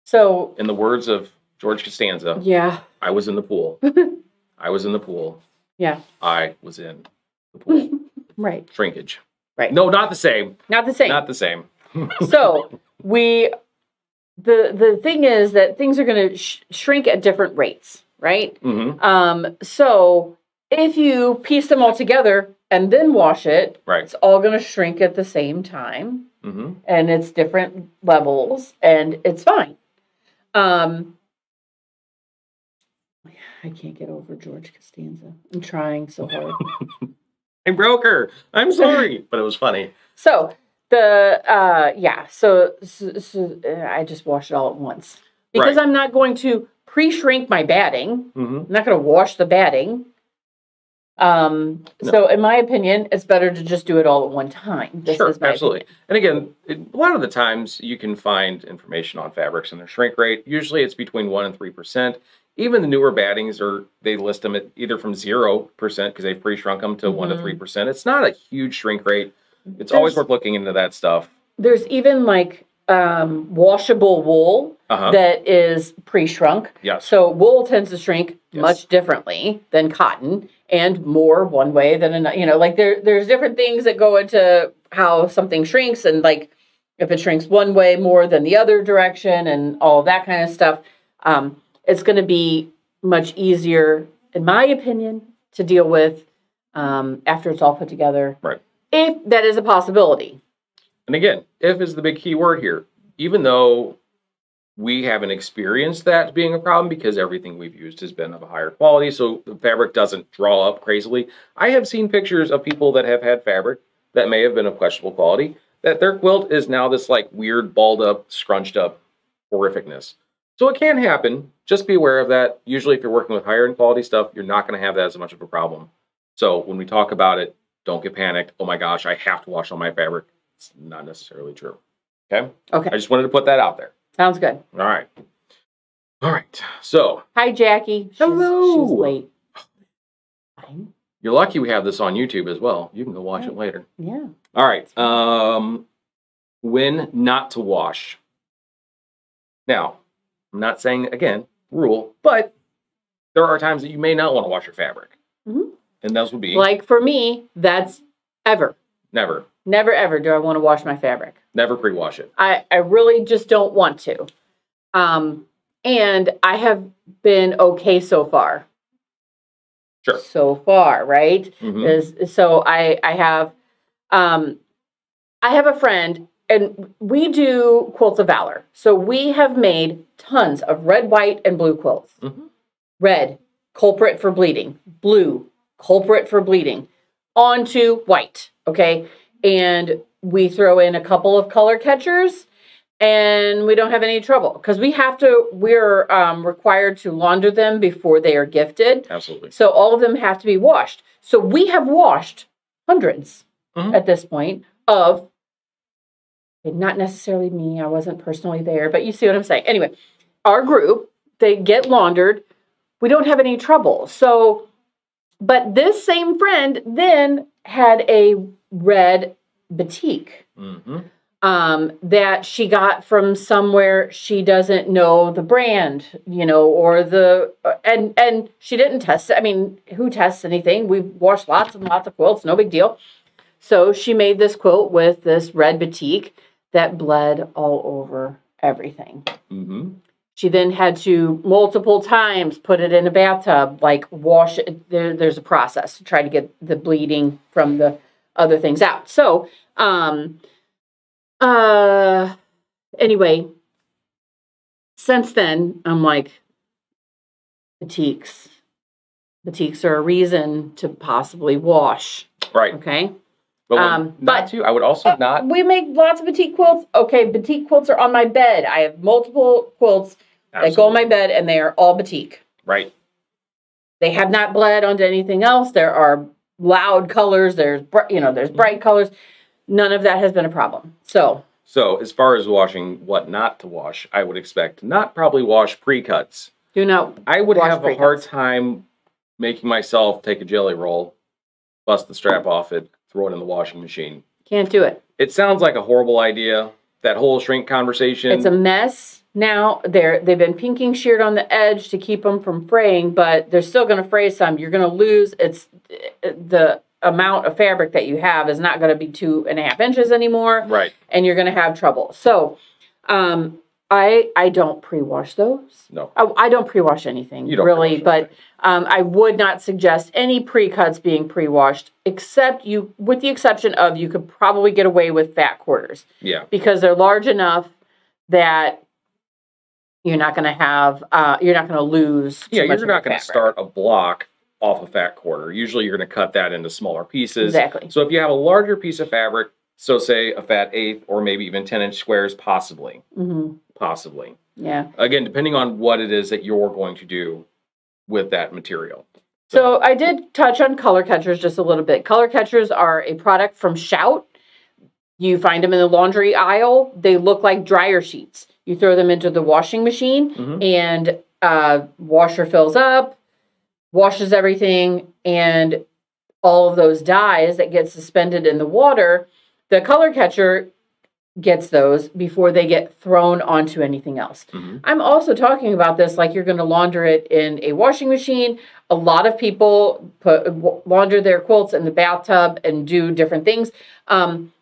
So In the words of George Costanza, yeah, I was in the pool. I was in the pool. yeah, I was in the pool. right. Shrinkage. Right. No, not the same. Not the same. Not the same. so we the the thing is that things are going to sh- shrink at different rates, right? hmm Um, so if you piece them all together and then wash it, Right. it's all going to shrink at the same time, hmm and it's different levels, and it's fine. Um, I can't get over George Costanza. I'm trying so hard. I broke her. I'm sorry, but it was funny. So the uh yeah, so, so, so uh, I just wash it all at once because Right. I'm not going to pre-shrink my batting. hmm I'm not going to wash the batting. Um. No. So, in my opinion, it's better to just do it all at one time. This sure, absolutely. opinion. And again, it, a lot of the times you can find information on fabrics and their shrink rate. Usually, it's between one and three percent. Even the newer battings are they list them at either from zero percent because they've pre-shrunk them to one to three percent. It's not a huge shrink rate. It's always worth looking into that stuff. There's even like um washable wool Uh huh. that is pre-shrunk. yes. So wool tends to shrink Yes. much differently than cotton and more one way than another. You know, like there there's different things that go into how something shrinks and like if it shrinks one way more than the other direction and all that kind of stuff. Um, it's going to be much easier, in my opinion, to deal with um, after it's all put together. Right. If that is a possibility. And again, if is the big key word here. Even though we haven't experienced that being a problem because everything we've used has been of a higher quality, so the fabric doesn't draw up crazily. I have seen pictures of people that have had fabric that may have been of questionable quality, that their quilt is now this like weird, balled up, scrunched up horrificness. So it can happen. Just be aware of that. Usually, if you're working with higher end quality stuff, you're not going to have that as much of a problem. So when we talk about it, don't get panicked. Oh my gosh, I have to wash all my fabric. It's not necessarily true. Okay. Okay. I just wanted to put that out there. Sounds good. All right. All right. So Hi, Jackie. She's, Hello. She's late. Fine. you're lucky we have this on YouTube as well. You can go watch it later. Yeah. All right. Um, when not to wash. Now, I'm not saying again rule, but there are times that you may not want to wash your fabric, Mhm. and those would be Like for me, that's ever. never, Never ever do I want to wash my fabric. never pre-wash it. I, I really just don't want to. Um, and I have been okay so far. Sure. So far, right? Mhm. Is so I I have um I have a friend and we do quilts of valor. So we have made tons of red, white, and blue quilts. Mhm. Red, culprit for bleeding. Blue, culprit for bleeding. On to white. Okay. And we throw in a couple of color catchers and we don't have any trouble because we have to, we're um, required to launder them before they are gifted. Absolutely. So all of them have to be washed. So we have washed 100s Mhm. at this point of not necessarily me, I wasn't personally there, but you see what I'm saying. Anyway, our group, they get laundered. We don't have any trouble. So but this same friend then had a red batik hmm um, that she got from somewhere she doesn't know the brand, you know, or the and and she didn't test it. I mean, who tests anything? We've washed lots and lots of quilts, no big deal. So she made this quilt with this red batik that bled all over everything. Mm-hmm. She then had to multiple times put it in a bathtub, like wash it. There, there's a process to try to get the bleeding from the other things out. So, um, uh, anyway, since then, I'm like, batiks. Batiks are a reason to possibly wash. Right. Okay. But, Um, not but- to, I would also not. We make lots of batik quilts. Okay, batik quilts are on my bed. I have multiple quilts that go on my bed, and they are all batik. Right. They have not bled onto anything else. There are loud colors. There's you know there's bright mm-hmm. colors. None of that has been a problem. So So, as far as washing what not to wash, I would expect not probably wash pre-cuts. do not. I would have a hard time making myself take a jelly roll, bust the strap off it, throw it in the washing machine. Can't do it. It sounds like a horrible idea. That whole shrink conversation. It's a mess now. They're they've been pinking sheared on the edge to keep them from fraying, but they're still going to fray some. You're going to lose. It's the amount of fabric that you have is not going to be two and a half inches anymore. right. and you're going to have trouble. So, um, I I don't pre-wash those. No. I, I don't pre-wash anything You don't really, but um, I would not suggest any pre-cuts being pre-washed, except you, with the exception of you could probably get away with fat quarters Yeah. because they're large enough that you're not going to have uh, you're not going to lose. Yeah, you're not going to start a block off a fat quarter. Usually, you're going to cut that into smaller pieces. exactly. So if you have a larger piece of fabric, so say a fat eighth or maybe even 10 inch squares, possibly, hmm possibly. Yeah. Again, depending on what it is that you're going to do with that material. So I did touch on color catchers just a little bit. Color catchers are a product from Shout. You find them in the laundry aisle. They look like dryer sheets. You throw them into the washing machine, Mhm. and uh, washer fills up, washes everything, and all of those dyes that get suspended in the water, the color catcher gets those before they get thrown onto anything else. Mhm. I'm also talking about this like you're going to launder it in a washing machine. A lot of people put w- launder their quilts in the bathtub and do different things. Um,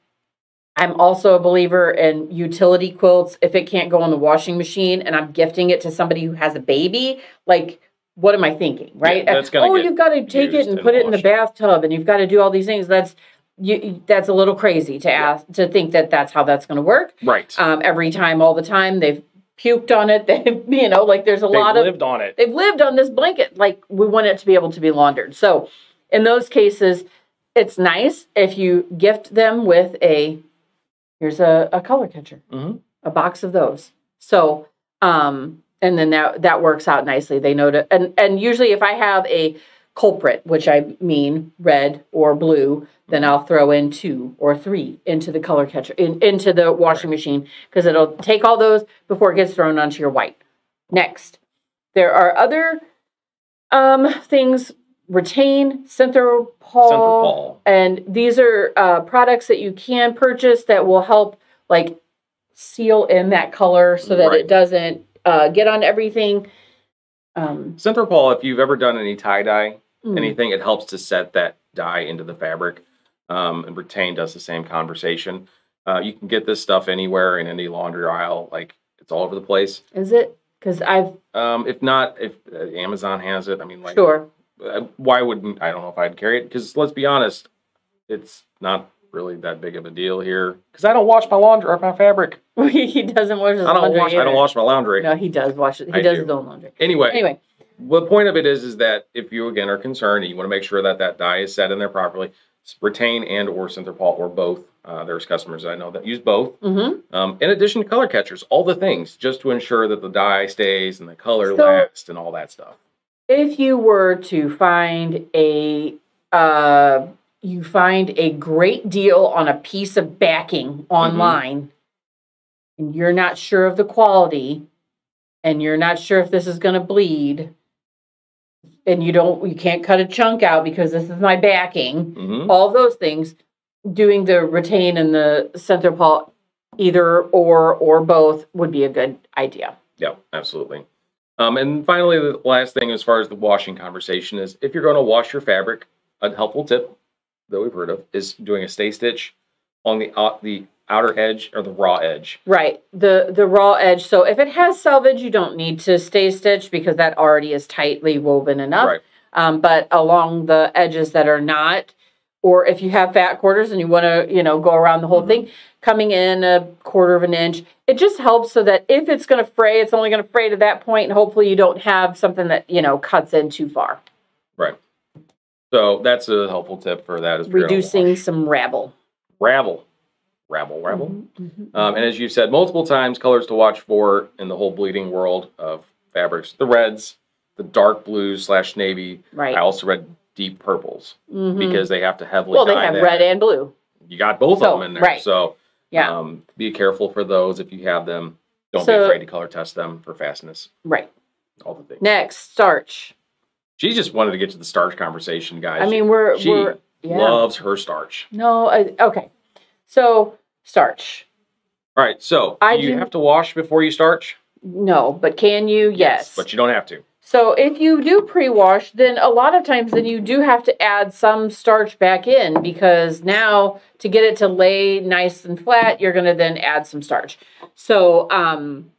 I'm also a believer in utility quilts. If it can't go in the washing machine and I'm gifting it to somebody who has a baby, like what am I thinking, right? that's oh, you've got to take it and and put it in the bathtub, and you've got to do all these things. That's you. That's a little crazy to ask to think that that's how that's going to work Right. um, every time, all the time. They've puked on it. They've, you know, like there's a They've lot of lived on it. they've lived on this blanket. Like we want it to be able to be laundered. So in those cases, it's nice if you gift them with a here's a, a color catcher, Mhm. a box of those. So um, and then that that works out nicely. They know to and and usually if I have a culprit, which I mean red or blue, then I'll throw in two or three into the color catcher in, into the washing machine because it'll take all those before it gets thrown onto your white. Next, there are other um, things Retayne Central Paul, and these are uh, products that you can purchase that will help like seal in that color so that Right. it doesn't uh, get on everything. Um, Paul, if you've ever done any tie dye, mm, anything, it helps to set that dye into the fabric. Um, and Retayne does the same conversation. Uh, you can get this stuff anywhere in any laundry aisle. Like it's all over the place. is it? Because I've Um, if not, if uh, Amazon has it, I mean, like, sure. Uh, why wouldn't I don't know if I'd carry it? Because let's be honest, it's not really that big of a deal here. Because I don't wash my laundry or my fabric. he doesn't wash his I don't laundry. wash. I don't wash my laundry. No, he does wash it. He I does do. his own laundry. Anyway, Anyway, the point of it is, is that if you again are concerned and you want to make sure that that dye is set in there properly, Retayne and or Paul or both. Uh, there's customers I know that use both. hmm Um, in addition to color catchers, all the things just to ensure that the dye stays and the color So- lasts and all that stuff. If you were to find a uh, you find a great deal on a piece of backing online and you're not sure of the quality and you're not sure if this is going to bleed and you don't you can't cut a chunk out because this is my backing hmm all those things doing the Retayne and the Synthrapol either or or both would be a good idea. Yeah, absolutely. Um, and finally, the last thing as far as the washing conversation is if you're going to wash your fabric, a helpful tip that we've heard of is doing a stay stitch on the uh, the outer edge or the raw edge? Right. The the raw edge. So if it has selvage, you don't need to stay stitch because that already is tightly woven enough. Right. Um, but along the edges that are not, or if you have fat quarters and you want to, you know, go around the whole Mhm. thing, coming in a quarter of an inch, it just helps so that if it's going to fray, it's only going to fray to that point, and hopefully you don't have something that you know cuts in too far, Right. So that's a helpful tip for that. Is if you're gonna reducing some ravel. ravel, ravel, ravel. Mhm, mhm. Um, and as you've said multiple times, colors to watch for in the whole bleeding world of fabrics: the reds, the dark blues slash navy. right. I also read deep purples Mhm. because they have to heavily. well, they have that. red and blue. You got both So, of them in there, right. so Yeah. um, be careful for those if you have them. Don't So- be afraid to color test them for fastness. Right. All the things. Next, starch. She just wanted to get to the starch conversation, guys. I mean, we're she we're yeah. loves her starch. No, I, okay. So starch. All right, so I do you do- have to wash before you starch? No, but can you? Yes. but you don't have to. So if you do pre-wash, then a lot of times then you do have to add some starch back in because now to get it to lay nice and flat, you're going to then add some starch. So um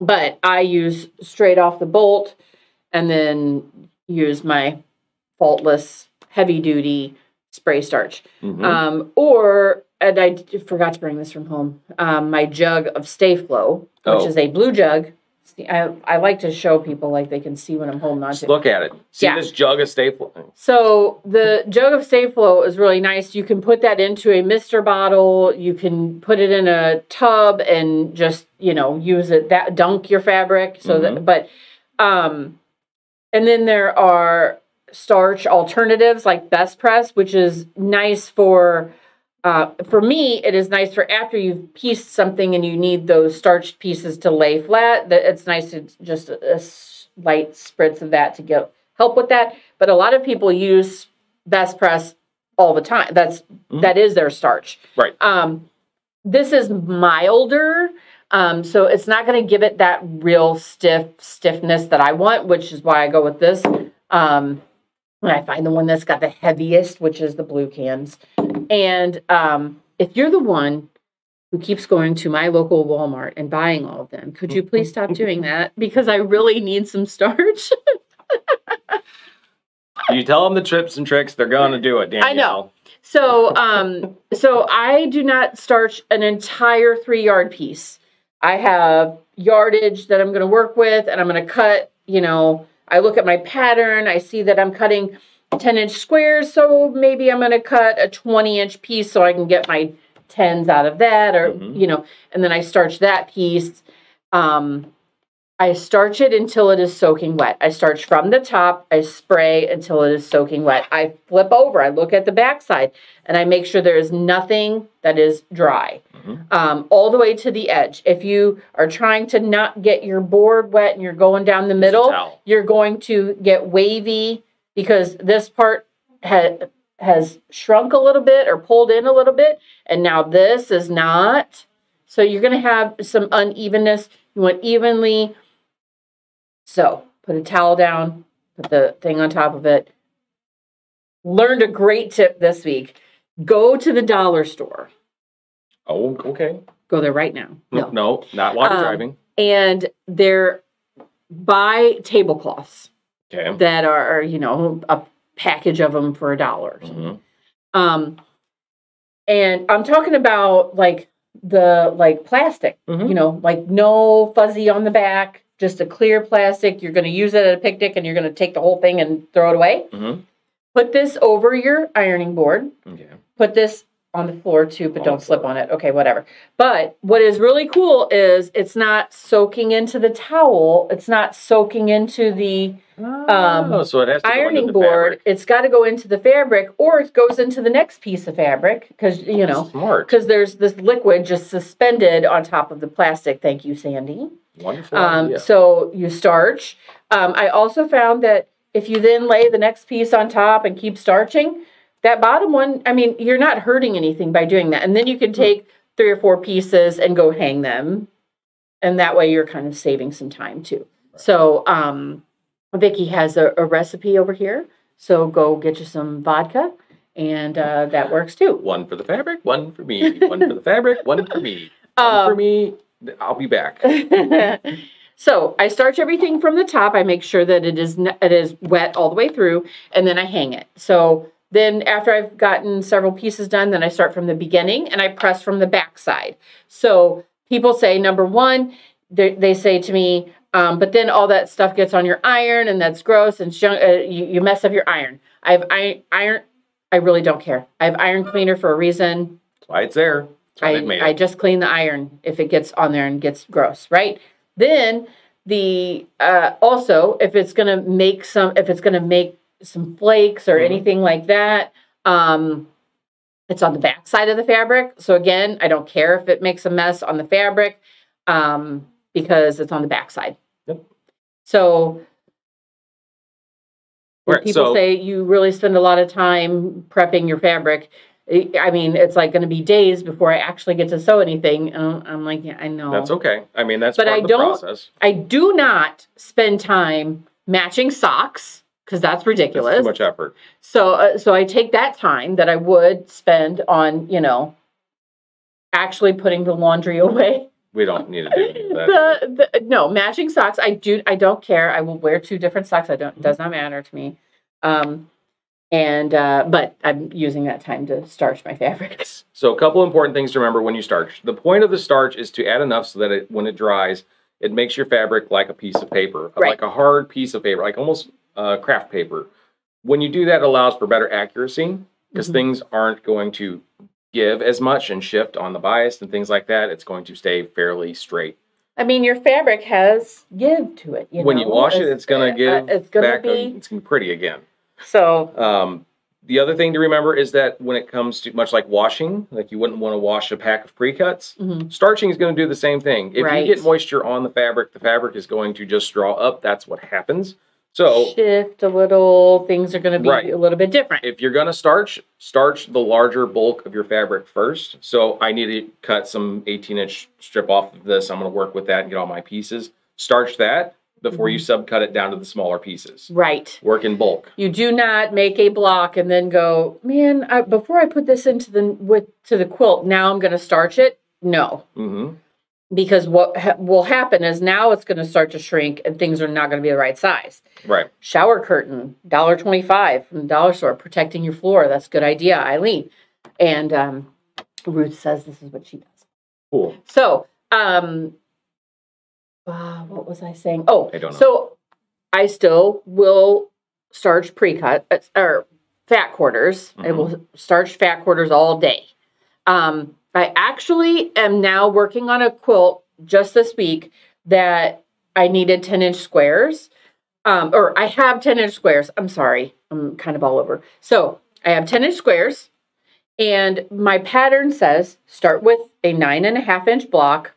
but I use straight off the bolt and then use my faultless heavy duty spray starch. Mhm. Um, or, and I forgot to bring this from home, um, my jug of Sta-Flo, which Oh. is a blue jug. I, I like to show people like they can see what I'm holding on Just to. look at it. See Yeah. this jug of Sta-Flo. So the jug of Sta-Flo is really nice. You can put that into a mister bottle. You can put it in a tub and just you know use it that dunk your fabric. So that but um, and then there are starch alternatives like Best Press, which is nice for. Uh, for me, it is nice for after you've pieced something and you need those starched pieces to lay flat. That it's nice to just a, a slight spritz of that to get help with that. But a lot of people use Best Press all the time. That's Mhm. that is their starch. Right. Um, this is milder, um, so it's not going to give it that real stiff stiffness that I want, which is why I go with this. Um, and I find the one that's got the heaviest, which is the blue cans. And um, if you're the one who keeps going to my local Walmart and buying all of them, could you please stop doing that? Because I really need some starch. You tell them the tips and tricks, they're going to do it, Danielle. I know. So, um, so I do not starch an entire three yard piece. I have yardage that I'm going to work with, and I'm going to cut. You know, I look at my pattern. I see that I'm cutting 10 inch squares, so maybe I'm going to cut a 20 inch piece so I can get my tens out of that, or Mhm. you know, and then I starch that piece. Um, I starch it until it is soaking wet. I starch from the top, I spray until it is soaking wet. I flip over, I look at the backside, and I make sure there is nothing that is dry. Mhm. Um, all the way to the edge. If you are trying to not get your board wet and you're going down the middle, you're going to get wavy because this part ha- has shrunk a little bit or pulled in a little bit, and now this is not. So you're going to have some unevenness. You want evenly. So put a towel down, put the thing on top of it. Learned a great tip this week. Go to the dollar store. Oh, okay. Go there right now. No, no, not while Um, driving. And they're buy tablecloths. Okay. that are, you know, a package of them for a dollar. Mhm. Um, and I'm talking about like the like plastic, Mhm. you know, like no fuzzy on the back, just a clear plastic. You're going to use it at a picnic and you're going to take the whole thing and throw it away. Mhm. Put this over your ironing board. Okay. Put this on the floor too, but On don't slip on it. Okay, whatever. But what is really cool is it's not soaking into the towel. It's not soaking into the Um, oh, so it has to ironing the board, fabric. it's got to go into the fabric or it goes into the next piece of fabric because, you know, because there's this liquid just suspended on top of the plastic. Thank you, Sandy. Wonderful. Um. So you starch. Um, I also found that if you then lay the next piece on top and keep starching, that bottom one, I mean, you're not hurting anything by doing that. And then you can take three or four pieces and go hang them. And that way you're kind of saving some time too. So, um, Vicky has a, a recipe over here. So go get you some vodka and uh, that works too. One for the fabric, one for me. One for the fabric, one for me. One for Um, me. I'll be back. so I starch everything from the top. I make sure that it is it is wet all the way through, and then I hang it. So then after I've gotten several pieces done, then I start from the beginning and I press from the back side. So people say number one, they, they say to me, um, but then all that stuff gets on your iron and that's gross and junk, uh, you, you mess up your iron. I have iron, iron. I really don't care. I have iron cleaner for a reason. That's why it's there. I, I just clean the iron if it gets on there and gets gross, right? Then the uh, also if it's gonna make some if it's gonna make some flakes or Mhm. anything like that, um, it's on the back side of the fabric. So again, I don't care if it makes a mess on the fabric um, because it's on the back side. Yep. So when Right, people so- say you really spend a lot of time prepping your fabric. I mean, it's like going to be days before I actually get to sew anything. And I'm like, yeah, I know. That's okay. I mean, that's But part I of the don't- process. I do not spend time matching socks because that's ridiculous. too much effort. So, uh, so I take that time that I would spend on, you know, actually putting the laundry away. We don't need to do that. the, the no matching socks. I do. I don't care. I will wear two different socks. I don't. It does not matter to me. Um, and uh, but I'm using that time to starch my fabrics. So, a couple important things to remember when you starch. The point of the starch is to add enough so that it, when it dries, it makes your fabric like a piece of paper, Right. like a hard piece of paper, like almost uh, craft paper. When you do that, it allows for better accuracy because Mhm. things aren't going to give as much and shift on the bias and things like that. It's going to stay fairly straight. I mean, your fabric has give to it. You when know? you wash it, it's going uh, to give it's gonna back. a- be it's going to be pretty again. so. Um, the other thing to remember is that when it comes to much like washing, like you wouldn't want to wash a pack of pre-cuts. mhm. Starching is going to do the same thing. If Right. you get moisture on the fabric, the fabric is going to just draw up. That's what happens. So shift a little. Things are going to be Right. a little bit different. if you're going to starch, starch the larger bulk of your fabric first. So I need to cut some 18 inch strip off of this. I'm going to work with that and get all my pieces. Starch that before you Mm-hmm. subcut it down to the smaller pieces. right. Work in bulk. You do not make a block and then go, man. I, before I put this into the with to the quilt, now I'm going to starch it. No, hmm because what ha- will happen is now it's going to start to shrink and things are not going to be the right size. Right. Shower curtain, dollar twenty five from the dollar store, protecting your floor. That's a good idea, Eileen. And um, Ruth says this is what she does. Cool. So, um, uh, what was I saying? Oh, I don't know. So, I still will starch pre-cut uh, or fat quarters. I Mm-hmm. will starch fat quarters all day. Um, I actually am now working on a quilt just this week that I needed 10 inch squares. Um, or I have 10 inch squares. I'm sorry, I'm kind of all over. So I have 10 inch squares, and my pattern says start with a nine and a half inch block.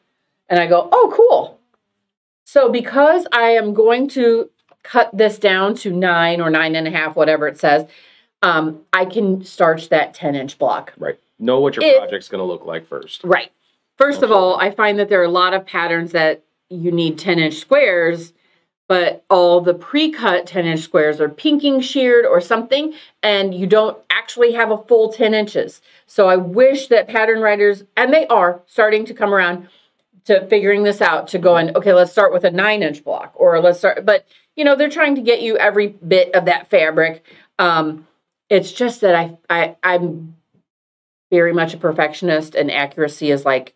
And I go, oh, cool. So because I am going to cut this down to nine or nine and a half, whatever it says, um, I can starch that 10 inch block. Right. Know what your If- project's going to look like first. Right. First of all, I find that there are a lot of patterns that you need 10 inch squares, but all the pre cut 10 inch squares are pinking sheared or something, and you don't actually have a full 10 inches. So I wish that pattern writers, and they are starting to come around to figuring this out to going, okay, let's start with a nine inch block, or let's start, but you know, they're trying to get you every bit of that fabric. Um, it's just that I, I, I'm very much a perfectionist and accuracy is like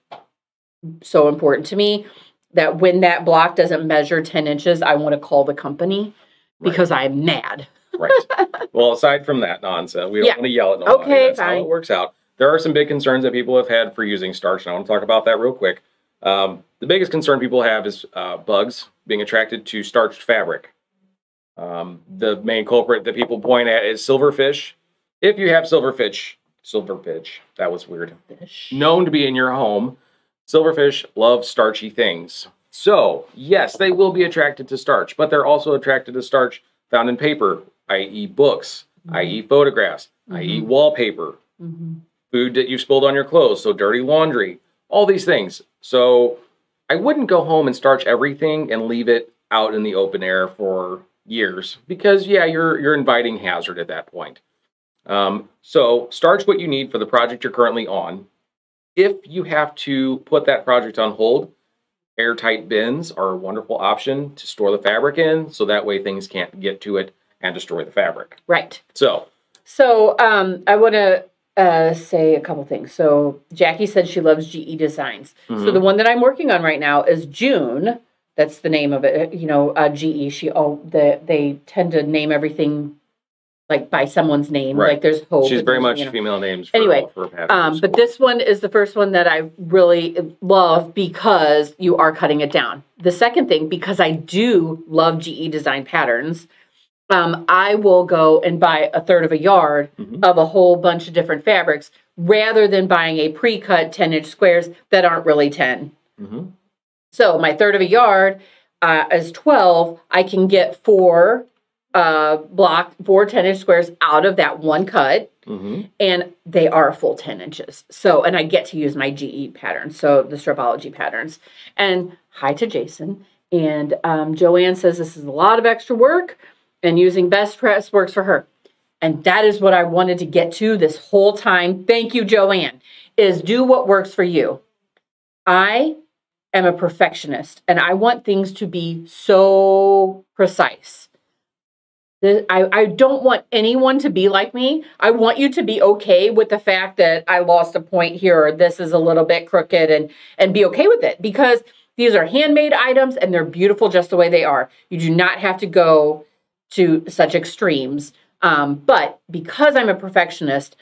so important to me that when that block doesn't measure 10 inches, I want to call the company Right. because I'm mad. Right. well, aside from that nonsense, we don't Yeah. want to yell at nobody. Okay, That's how it works out. There are some big concerns that people have had for using starch, and I want to talk about that real quick. Um, the biggest concern people have is uh, bugs being attracted to starched fabric. Um, the main culprit that people point at is silverfish. If you have silverfish, silverfish, that was weird, known to be in your home, silverfish love starchy things. So, yes, they will be attracted to starch, but they're also attracted to starch found in paper, i.e., books, i.e., photographs, i.e., wallpaper, Mhm. food that you spilled on your clothes, so dirty laundry, all these things. So, I wouldn't go home and starch everything and leave it out in the open air for years because, yeah, you're you're inviting hazard at that point. Um, so starch what you need for the project you're currently on. If you have to put that project on hold, airtight bins are a wonderful option to store the fabric in, so that way things can't get to it and destroy the fabric. Right. So So um, I want to uh, say a couple things. So Jackie said she loves GE Designs. So mhm, the one that I'm working on right now is June. That's the name of it. You know, uh, GE. She oh the they tend to name everything like by someone's name. Right. Like there's Hope. she's very much you know. female names for, Anyway, for Um, but this one is the first one that I really love because you are cutting it down. The second thing, because I do love GE design patterns, um, I will go and buy a third of a yard Mhm. of a whole bunch of different fabrics rather than buying a pre-cut 10 inch squares that aren't really 10. Mhm, So my third of a yard uh, is 12. I can get four uh, block, four 10 inch squares out of that one cut mhm. and they are full 10 inches. So, and I get to use my GE patterns, so the stripology patterns. And hi to Jason. And um, Joanne says this is a lot of extra work, and using best press works for her. And that is what I wanted to get to this whole time. Thank you, Joanne. Is do what works for you. I am a perfectionist, and I want things to be so precise. I, I don't want anyone to be like me. I want you to be okay with the fact that I lost a point here or this is a little bit crooked and and be okay with it because these are handmade items and they're beautiful just the way they are. You do not have to go to such extremes. Um, but because I'm a perfectionist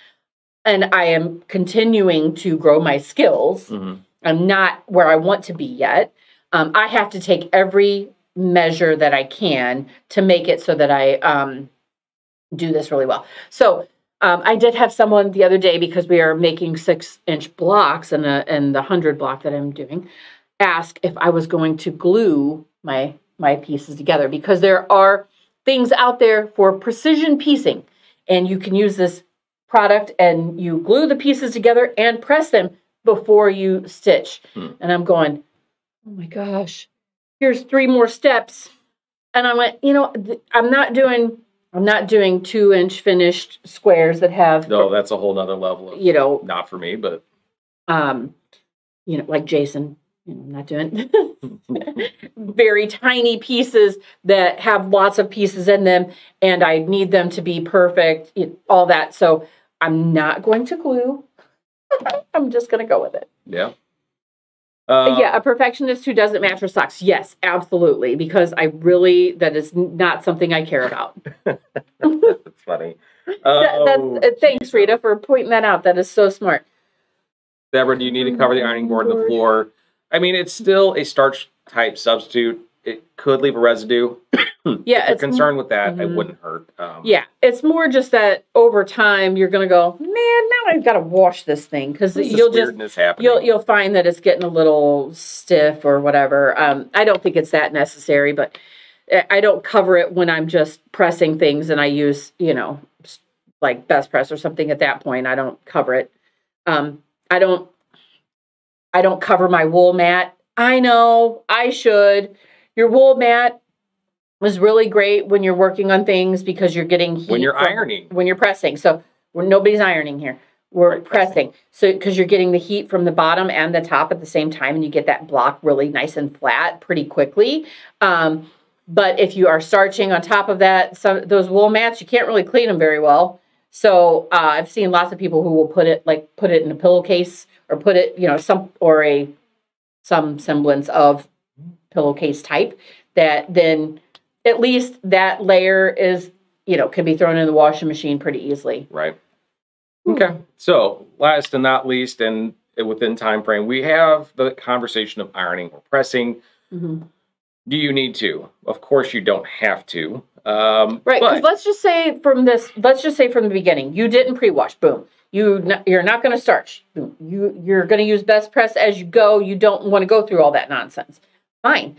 and I am continuing to grow my skills, Mhm. I'm not where I want to be yet. Um, I have to take every measure that I can to make it so that I um, do this really well. So um, I did have someone the other day because we are making six inch blocks and the and the hundred block that I'm doing ask if I was going to glue my my pieces together because there are things out there for precision piecing and you can use this product and you glue the pieces together and press them before you stitch. Hmm. And I'm going, oh my gosh, here's three more steps. And I went, you know, I'm not doing, I'm not doing two inch finished squares that have, No, that's a whole nother level of you know, not for me, but um, you know, like Jason, you know, I'm not doing very tiny pieces that have lots of pieces in them, and I need them to be perfect, you- all that. So I'm not going to glue. I'm just going to go with it. yeah. Uh, yeah, a perfectionist who doesn't match her socks. Yes, absolutely, because I really that is not something I care about. that's funny. That- Oh, that's uh, thanks, Rita, for pointing that out. That is so smart. Deborah, do you need to cover the ironing board and the floor? I mean, it's still a starch type substitute. It could leave a residue. Yeah, if concerned with that, it Mhm. wouldn't hurt. Um, Yeah, it's more just that over time you're gonna go, man. Now I've got to wash this thing because you'll just happening. you'll you'll find that it's getting a little stiff or whatever. Um, I don't think it's that necessary, but I- I don't cover it when I'm just pressing things and I use you know like best press or something. At that point, I don't cover it. Um, I don't. I don't cover my wool mat. I know I should. Your wool mat was really great when you're working on things because you're getting heat when you're from- ironing. when you're pressing. So we're, nobody's ironing here. We're Right, pressing. So because you're getting the heat from the bottom and the top at the same time, and you get that block really nice and flat pretty quickly. Um, but if you are starching on top of that, some those wool mats, you can't really clean them very well. So uh, I've seen lots of people who will put it like put it in a pillowcase or put it, you know, some or a some semblance of pillowcase type that then at least that layer is you know can be thrown in the washing machine pretty easily Right. Hmm. Okay. So, last and not least, and within time frame, we have the conversation of ironing or pressing. Mhm. Do you need to? Of course, you don't have to. Um, right because let's just say from this let's just say from the beginning you didn't pre-wash boom you you're not going to starch boom you you're going to use best press as you go you don't want to go through all that nonsense fine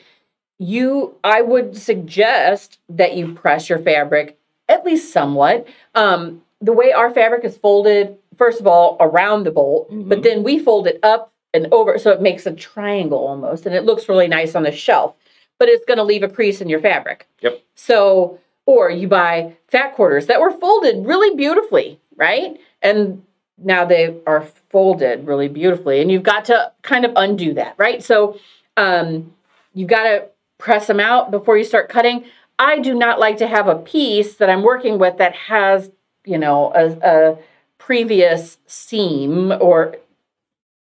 you i would suggest that you press your fabric at least somewhat um, the way our fabric is folded first of all around the bolt but Mhm. then we fold it up and over so it makes a triangle almost and it looks really nice on the shelf but it's going to leave a crease in your fabric Yep. so or you buy fat quarters that were folded really beautifully right? And now they are folded really beautifully, and you've got to kind of undo that, right? So um, you've got to press them out before you start cutting. I do not like to have a piece that I'm working with that has, you know, a, a previous seam or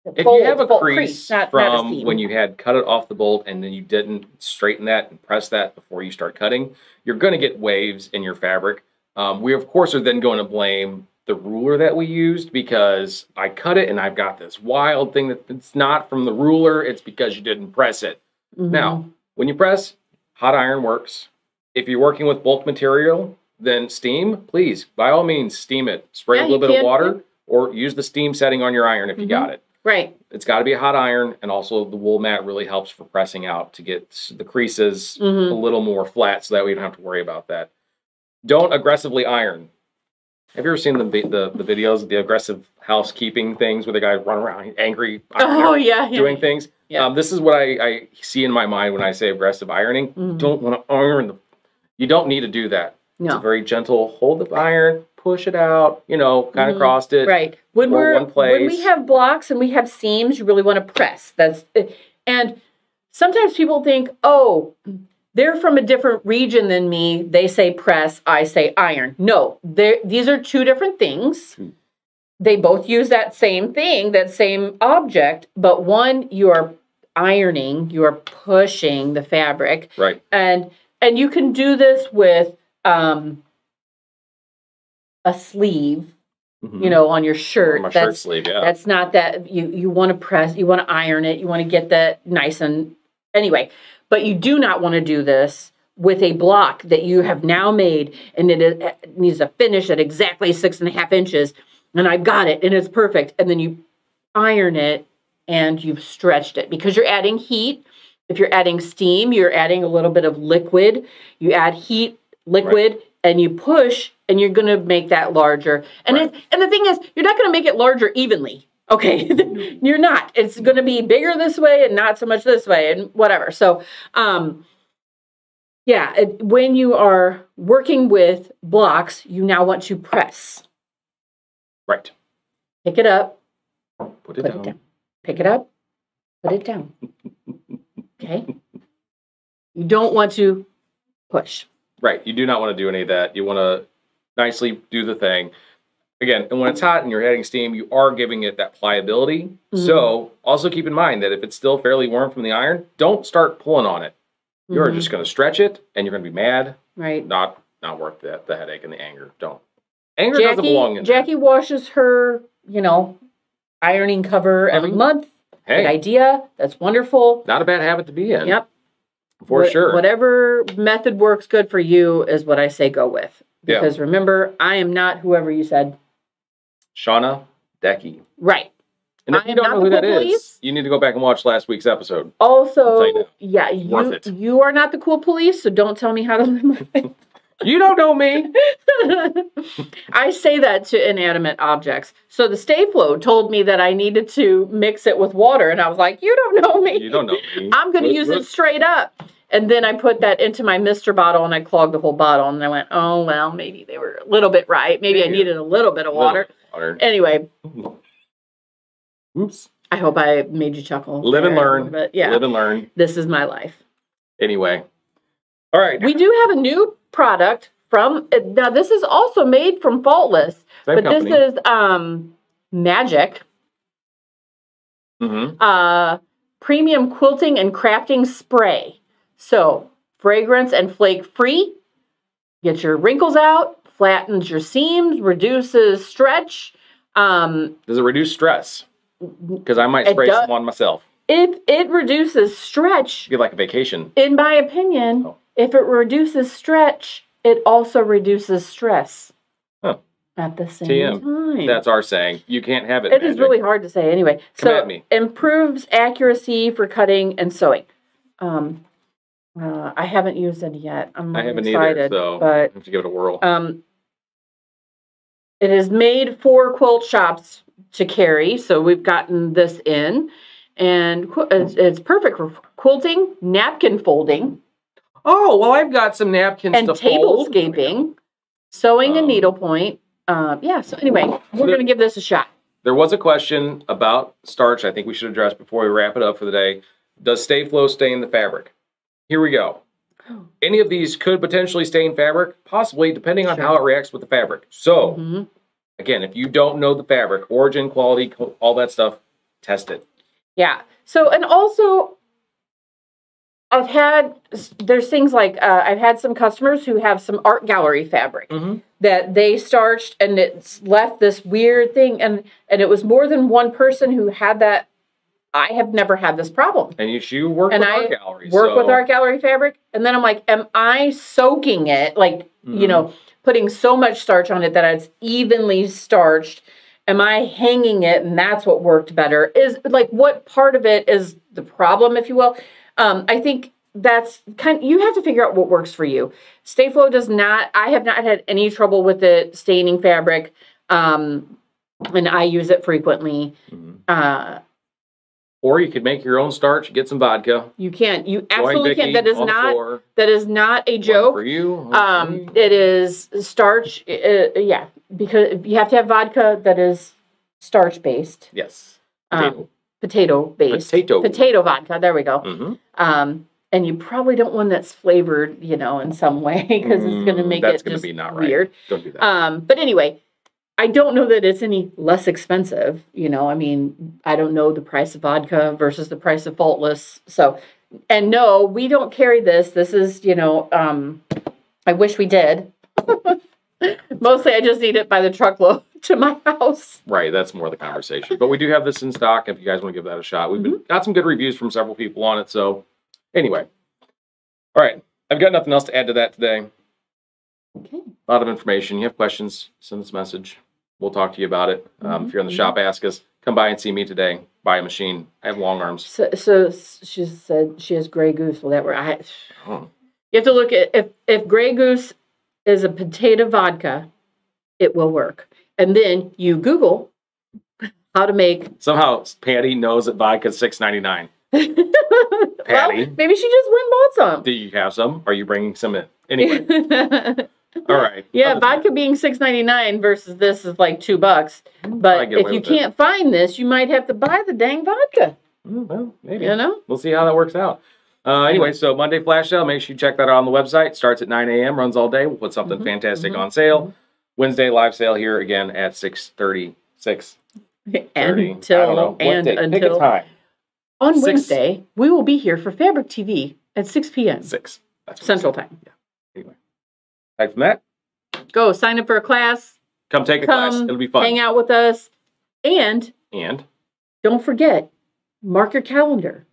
If you have a fold- crease not- not a from when you had cut it off the bolt and then you didn't straighten that and press that before you start cutting, you're going to get waves in your fabric. Um, we of course are then going to blame the ruler that we used because I cut it and I've got this wild thing that it's not from the ruler. It's because you didn't press it. Mhm. Now, when you press, hot iron works. If you're working with bulk material, then steam, please, by all means, steam it. Spray Yeah, a little you bit of water or use the steam setting on your iron if you Mhm. got it. right, It's got to be a hot iron, and also the wool mat really helps for pressing out to get the creases Mhm. a little more flat so that we don't have to worry about that. Don't aggressively iron. Have you ever seen the, the, the videos, of the aggressive housekeeping things where the guy run around angry, oh yeah, yeah. doing things? Yeah. Um, this is what I, I see in my mind when I say aggressive ironing. Mhm. Don't want to iron the. You don't need to do that. It's a very gentle hold the iron, push it out, you know, kind of Mhm. crossed it. right. When we're one when we have blocks and we have seams, you really want to press. That's and sometimes people think, oh, they're from a different region than me. They say press, I say iron. No, these are two different things. Hmm. They both use that same thing, that same object, but one you are ironing, you are pushing the fabric, Right. and and you can do this with um, a sleeve, Mhm. you know, on your shirt. my shirt sleeve, yeah. that's not that you you want to press, you want to iron it, you want to get that nice and anyway. But you do not want to do this with a block that you have now made, and it, needs to finish at exactly six and a half inches, and I've got it, and it's perfect. And then you iron it, and you've stretched it because you're adding heat. If you're adding steam, you're adding a little bit of liquid. You add heat, liquid, and you push, and you're going to make that larger. And Right. it, and the thing is, you're not going to make it larger evenly. Okay, you're not. It's going to be bigger this way and not so much this way, and whatever. So, um, yeah, it, when you are working with blocks, you now want to press. Right. Pick it up, Put it put down. it down. Pick it up, put it down. Okay. You don't want to push. Right. You do not want to do any of that. You want to nicely do the thing. Again, and when it's hot and you're adding steam, you are giving it that pliability. Mhm. So also keep in mind that if it's still fairly warm from the iron, don't start pulling on it. You're Mhm. just going to stretch it and you're going to be mad. right. Not not worth the, the headache and the anger. Don't. Anger doesn't belong Jackie, in there. Jackie washes her, you know, ironing cover every Mhm. month. Good Hey, idea. That's wonderful. not a bad habit to be in. Yep. For Wha- sure. Whatever method works good for you is what I say go with. Yeah. Because remember, I am not whoever you said. Shauna Decky. Right. And if I you don't know who that cool is, you need to go back and watch last week's episode. Also, you yeah, you you are not the cool police, so don't tell me how to live my life. You don't know me. I say that to inanimate objects. So the Sta-Flo told me that I needed to mix it with water, and I was like, "You don't know me. You don't know me. I'm going to use what- it straight up." And then I put that into my Mister bottle, and I clogged the whole bottle. And I went, "Oh well, maybe they were a little bit right. Maybe I needed a little bit of water." Water. Anyway, Oops. I hope I made you chuckle. Live and learn. But. Yeah, Live and learn. this is my life. Anyway. All right. We do have a new product from now. This is also made from Faultless, Same but company. this is um Magic. Mhm. uh, premium quilting and crafting spray. So, fragrance and flake free. Get your wrinkles out, flattens your seams, reduces stretch. Um, Does it reduce stress? Because I might spray does- some on myself. if it reduces stretch, Be like a vacation. in my opinion, Oh. if it reduces stretch, it also reduces stress Huh. at the same TM. time. That's our saying. You can't have it. It is Magic. really hard to say anyway. Come so improves accuracy for cutting and sewing. Um, uh, I haven't used any yet. I'm I haven't excited, either, so I but have to give it a whirl. um, it is made for quilt shops to carry. So we've gotten this in, and it's, it's perfect for quilting, napkin folding, oh well, I've got some napkins and to fold. tablescaping, sewing and Um, needlepoint, uh, yeah. So anyway, we're there- gonna give this a shot. There was a question about starch I think we should address before we wrap it up for the day. Does Sta-Flo stain the fabric? Here we go. Any of these could potentially stain fabric, possibly depending on Sure. how it reacts with the fabric. So, Mhm. again, if you don't know the fabric, origin, quality, all that stuff, test it. Yeah. So, and also, I've had there's things like uh, I've had some customers who have some art gallery fabric Mm-hmm. that they starched and it's left this weird thing and and it was more than one person who had that. I have never had this problem. And you, you work And with I art galleries. Work so, with art gallery fabric, and then I'm like, am I soaking it like you know putting so much starch on it that it's evenly starched? Am I hanging it, and that's what worked better? Is like what part of it is the problem, if you will? Um, I think that's kind. You have to figure out what works for you. Sta-Flo does not. I have not had any trouble with it staining fabric, um, and I use it frequently. Mhm. Uh, Or you could make your own starch, get some vodka. you can't. You absolutely can't. That is not. That is not a One joke. for you. Um, it is starch. Uh, yeah, because you have to have vodka that is starch based, yes. um, potato based, Potato. potato vodka. There we go. hmm Um, and you probably don't want that's flavored, you know, in some way because it's going to Mm, make that's it gonna just be not right. weird. Don't do that. Um, but anyway, I don't know that it's any less expensive. You know, I mean, I don't know the price of vodka versus the price of faultless. So, and no, we don't carry this. This is, you know, um, I wish we did. Mostly, I just need it by the truckload to my house. Right, that's more the conversation. But we do have this in stock if you guys want to give that a shot. We've been, got some good reviews from several people on it. So, anyway. All right, I've got nothing else to add to that today. Okay. A lot of information. You have questions, send us a message. We'll talk to you about it. Um, if you're in the Mhm. shop, ask us. Come by and see me today. Buy a machine. I have long arms. So, so she said she has Grey Goose. Well, that were I. Oh, You have to look at if if Grey Goose is a potato vodka, it will work. And then you Google how to make. Somehow, Patty knows that vodka's six ninety nine. well, Patty. maybe she just went and bought Do you have some? Are you bringing some in? Anyway, some. all right. yeah, than vodka being six ninety nine versus this is like two bucks. But if you can't find this, you might have to buy the dang vodka. Mm, well, maybe. You know. we'll see how that works out. Uh, anyway, so Monday flash sale. Make sure you check that out on the website. Starts at 9 a.m. Runs all day. We'll put something Mhm, fantastic mhm, on sale. Wednesday live sale here again at 6:30. 6 30. I know. Until and day? Until time. on Six. Wednesday, we will be here for Fabric TV at six p.m. Six. That's Central Time. said. Anyway, Matt. Go sign up for a class. come take a class. It'll be fun. hang out with us. And And don't forget, mark your calendar.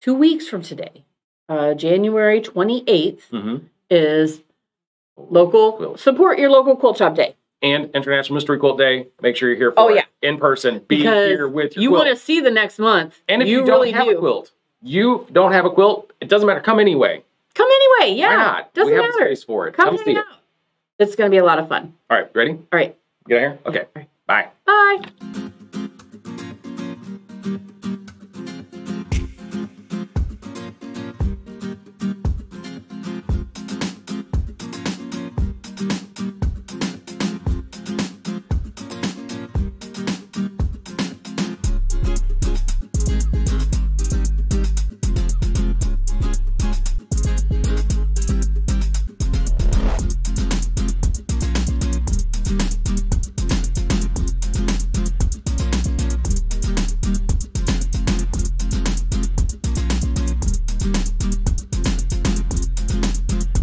Two weeks from today, uh, January 28th, mhm. is local Quilt. support your local quilt shop day. and International Mystery Quilt Day. Make sure you're here for Oh, it yeah. in person. Be Because here with your You quilt. want to see the next month. and if you, don't really have do. a quilt, you don't have a quilt. It doesn't matter. Come anyway. Come anyway. Yeah. Why not? Doesn't we have matter. space for it. Come, Come, see it. out. It's going to be a lot of fun. All right, ready? All right. Get out here. Okay. Right. Bye. Bye.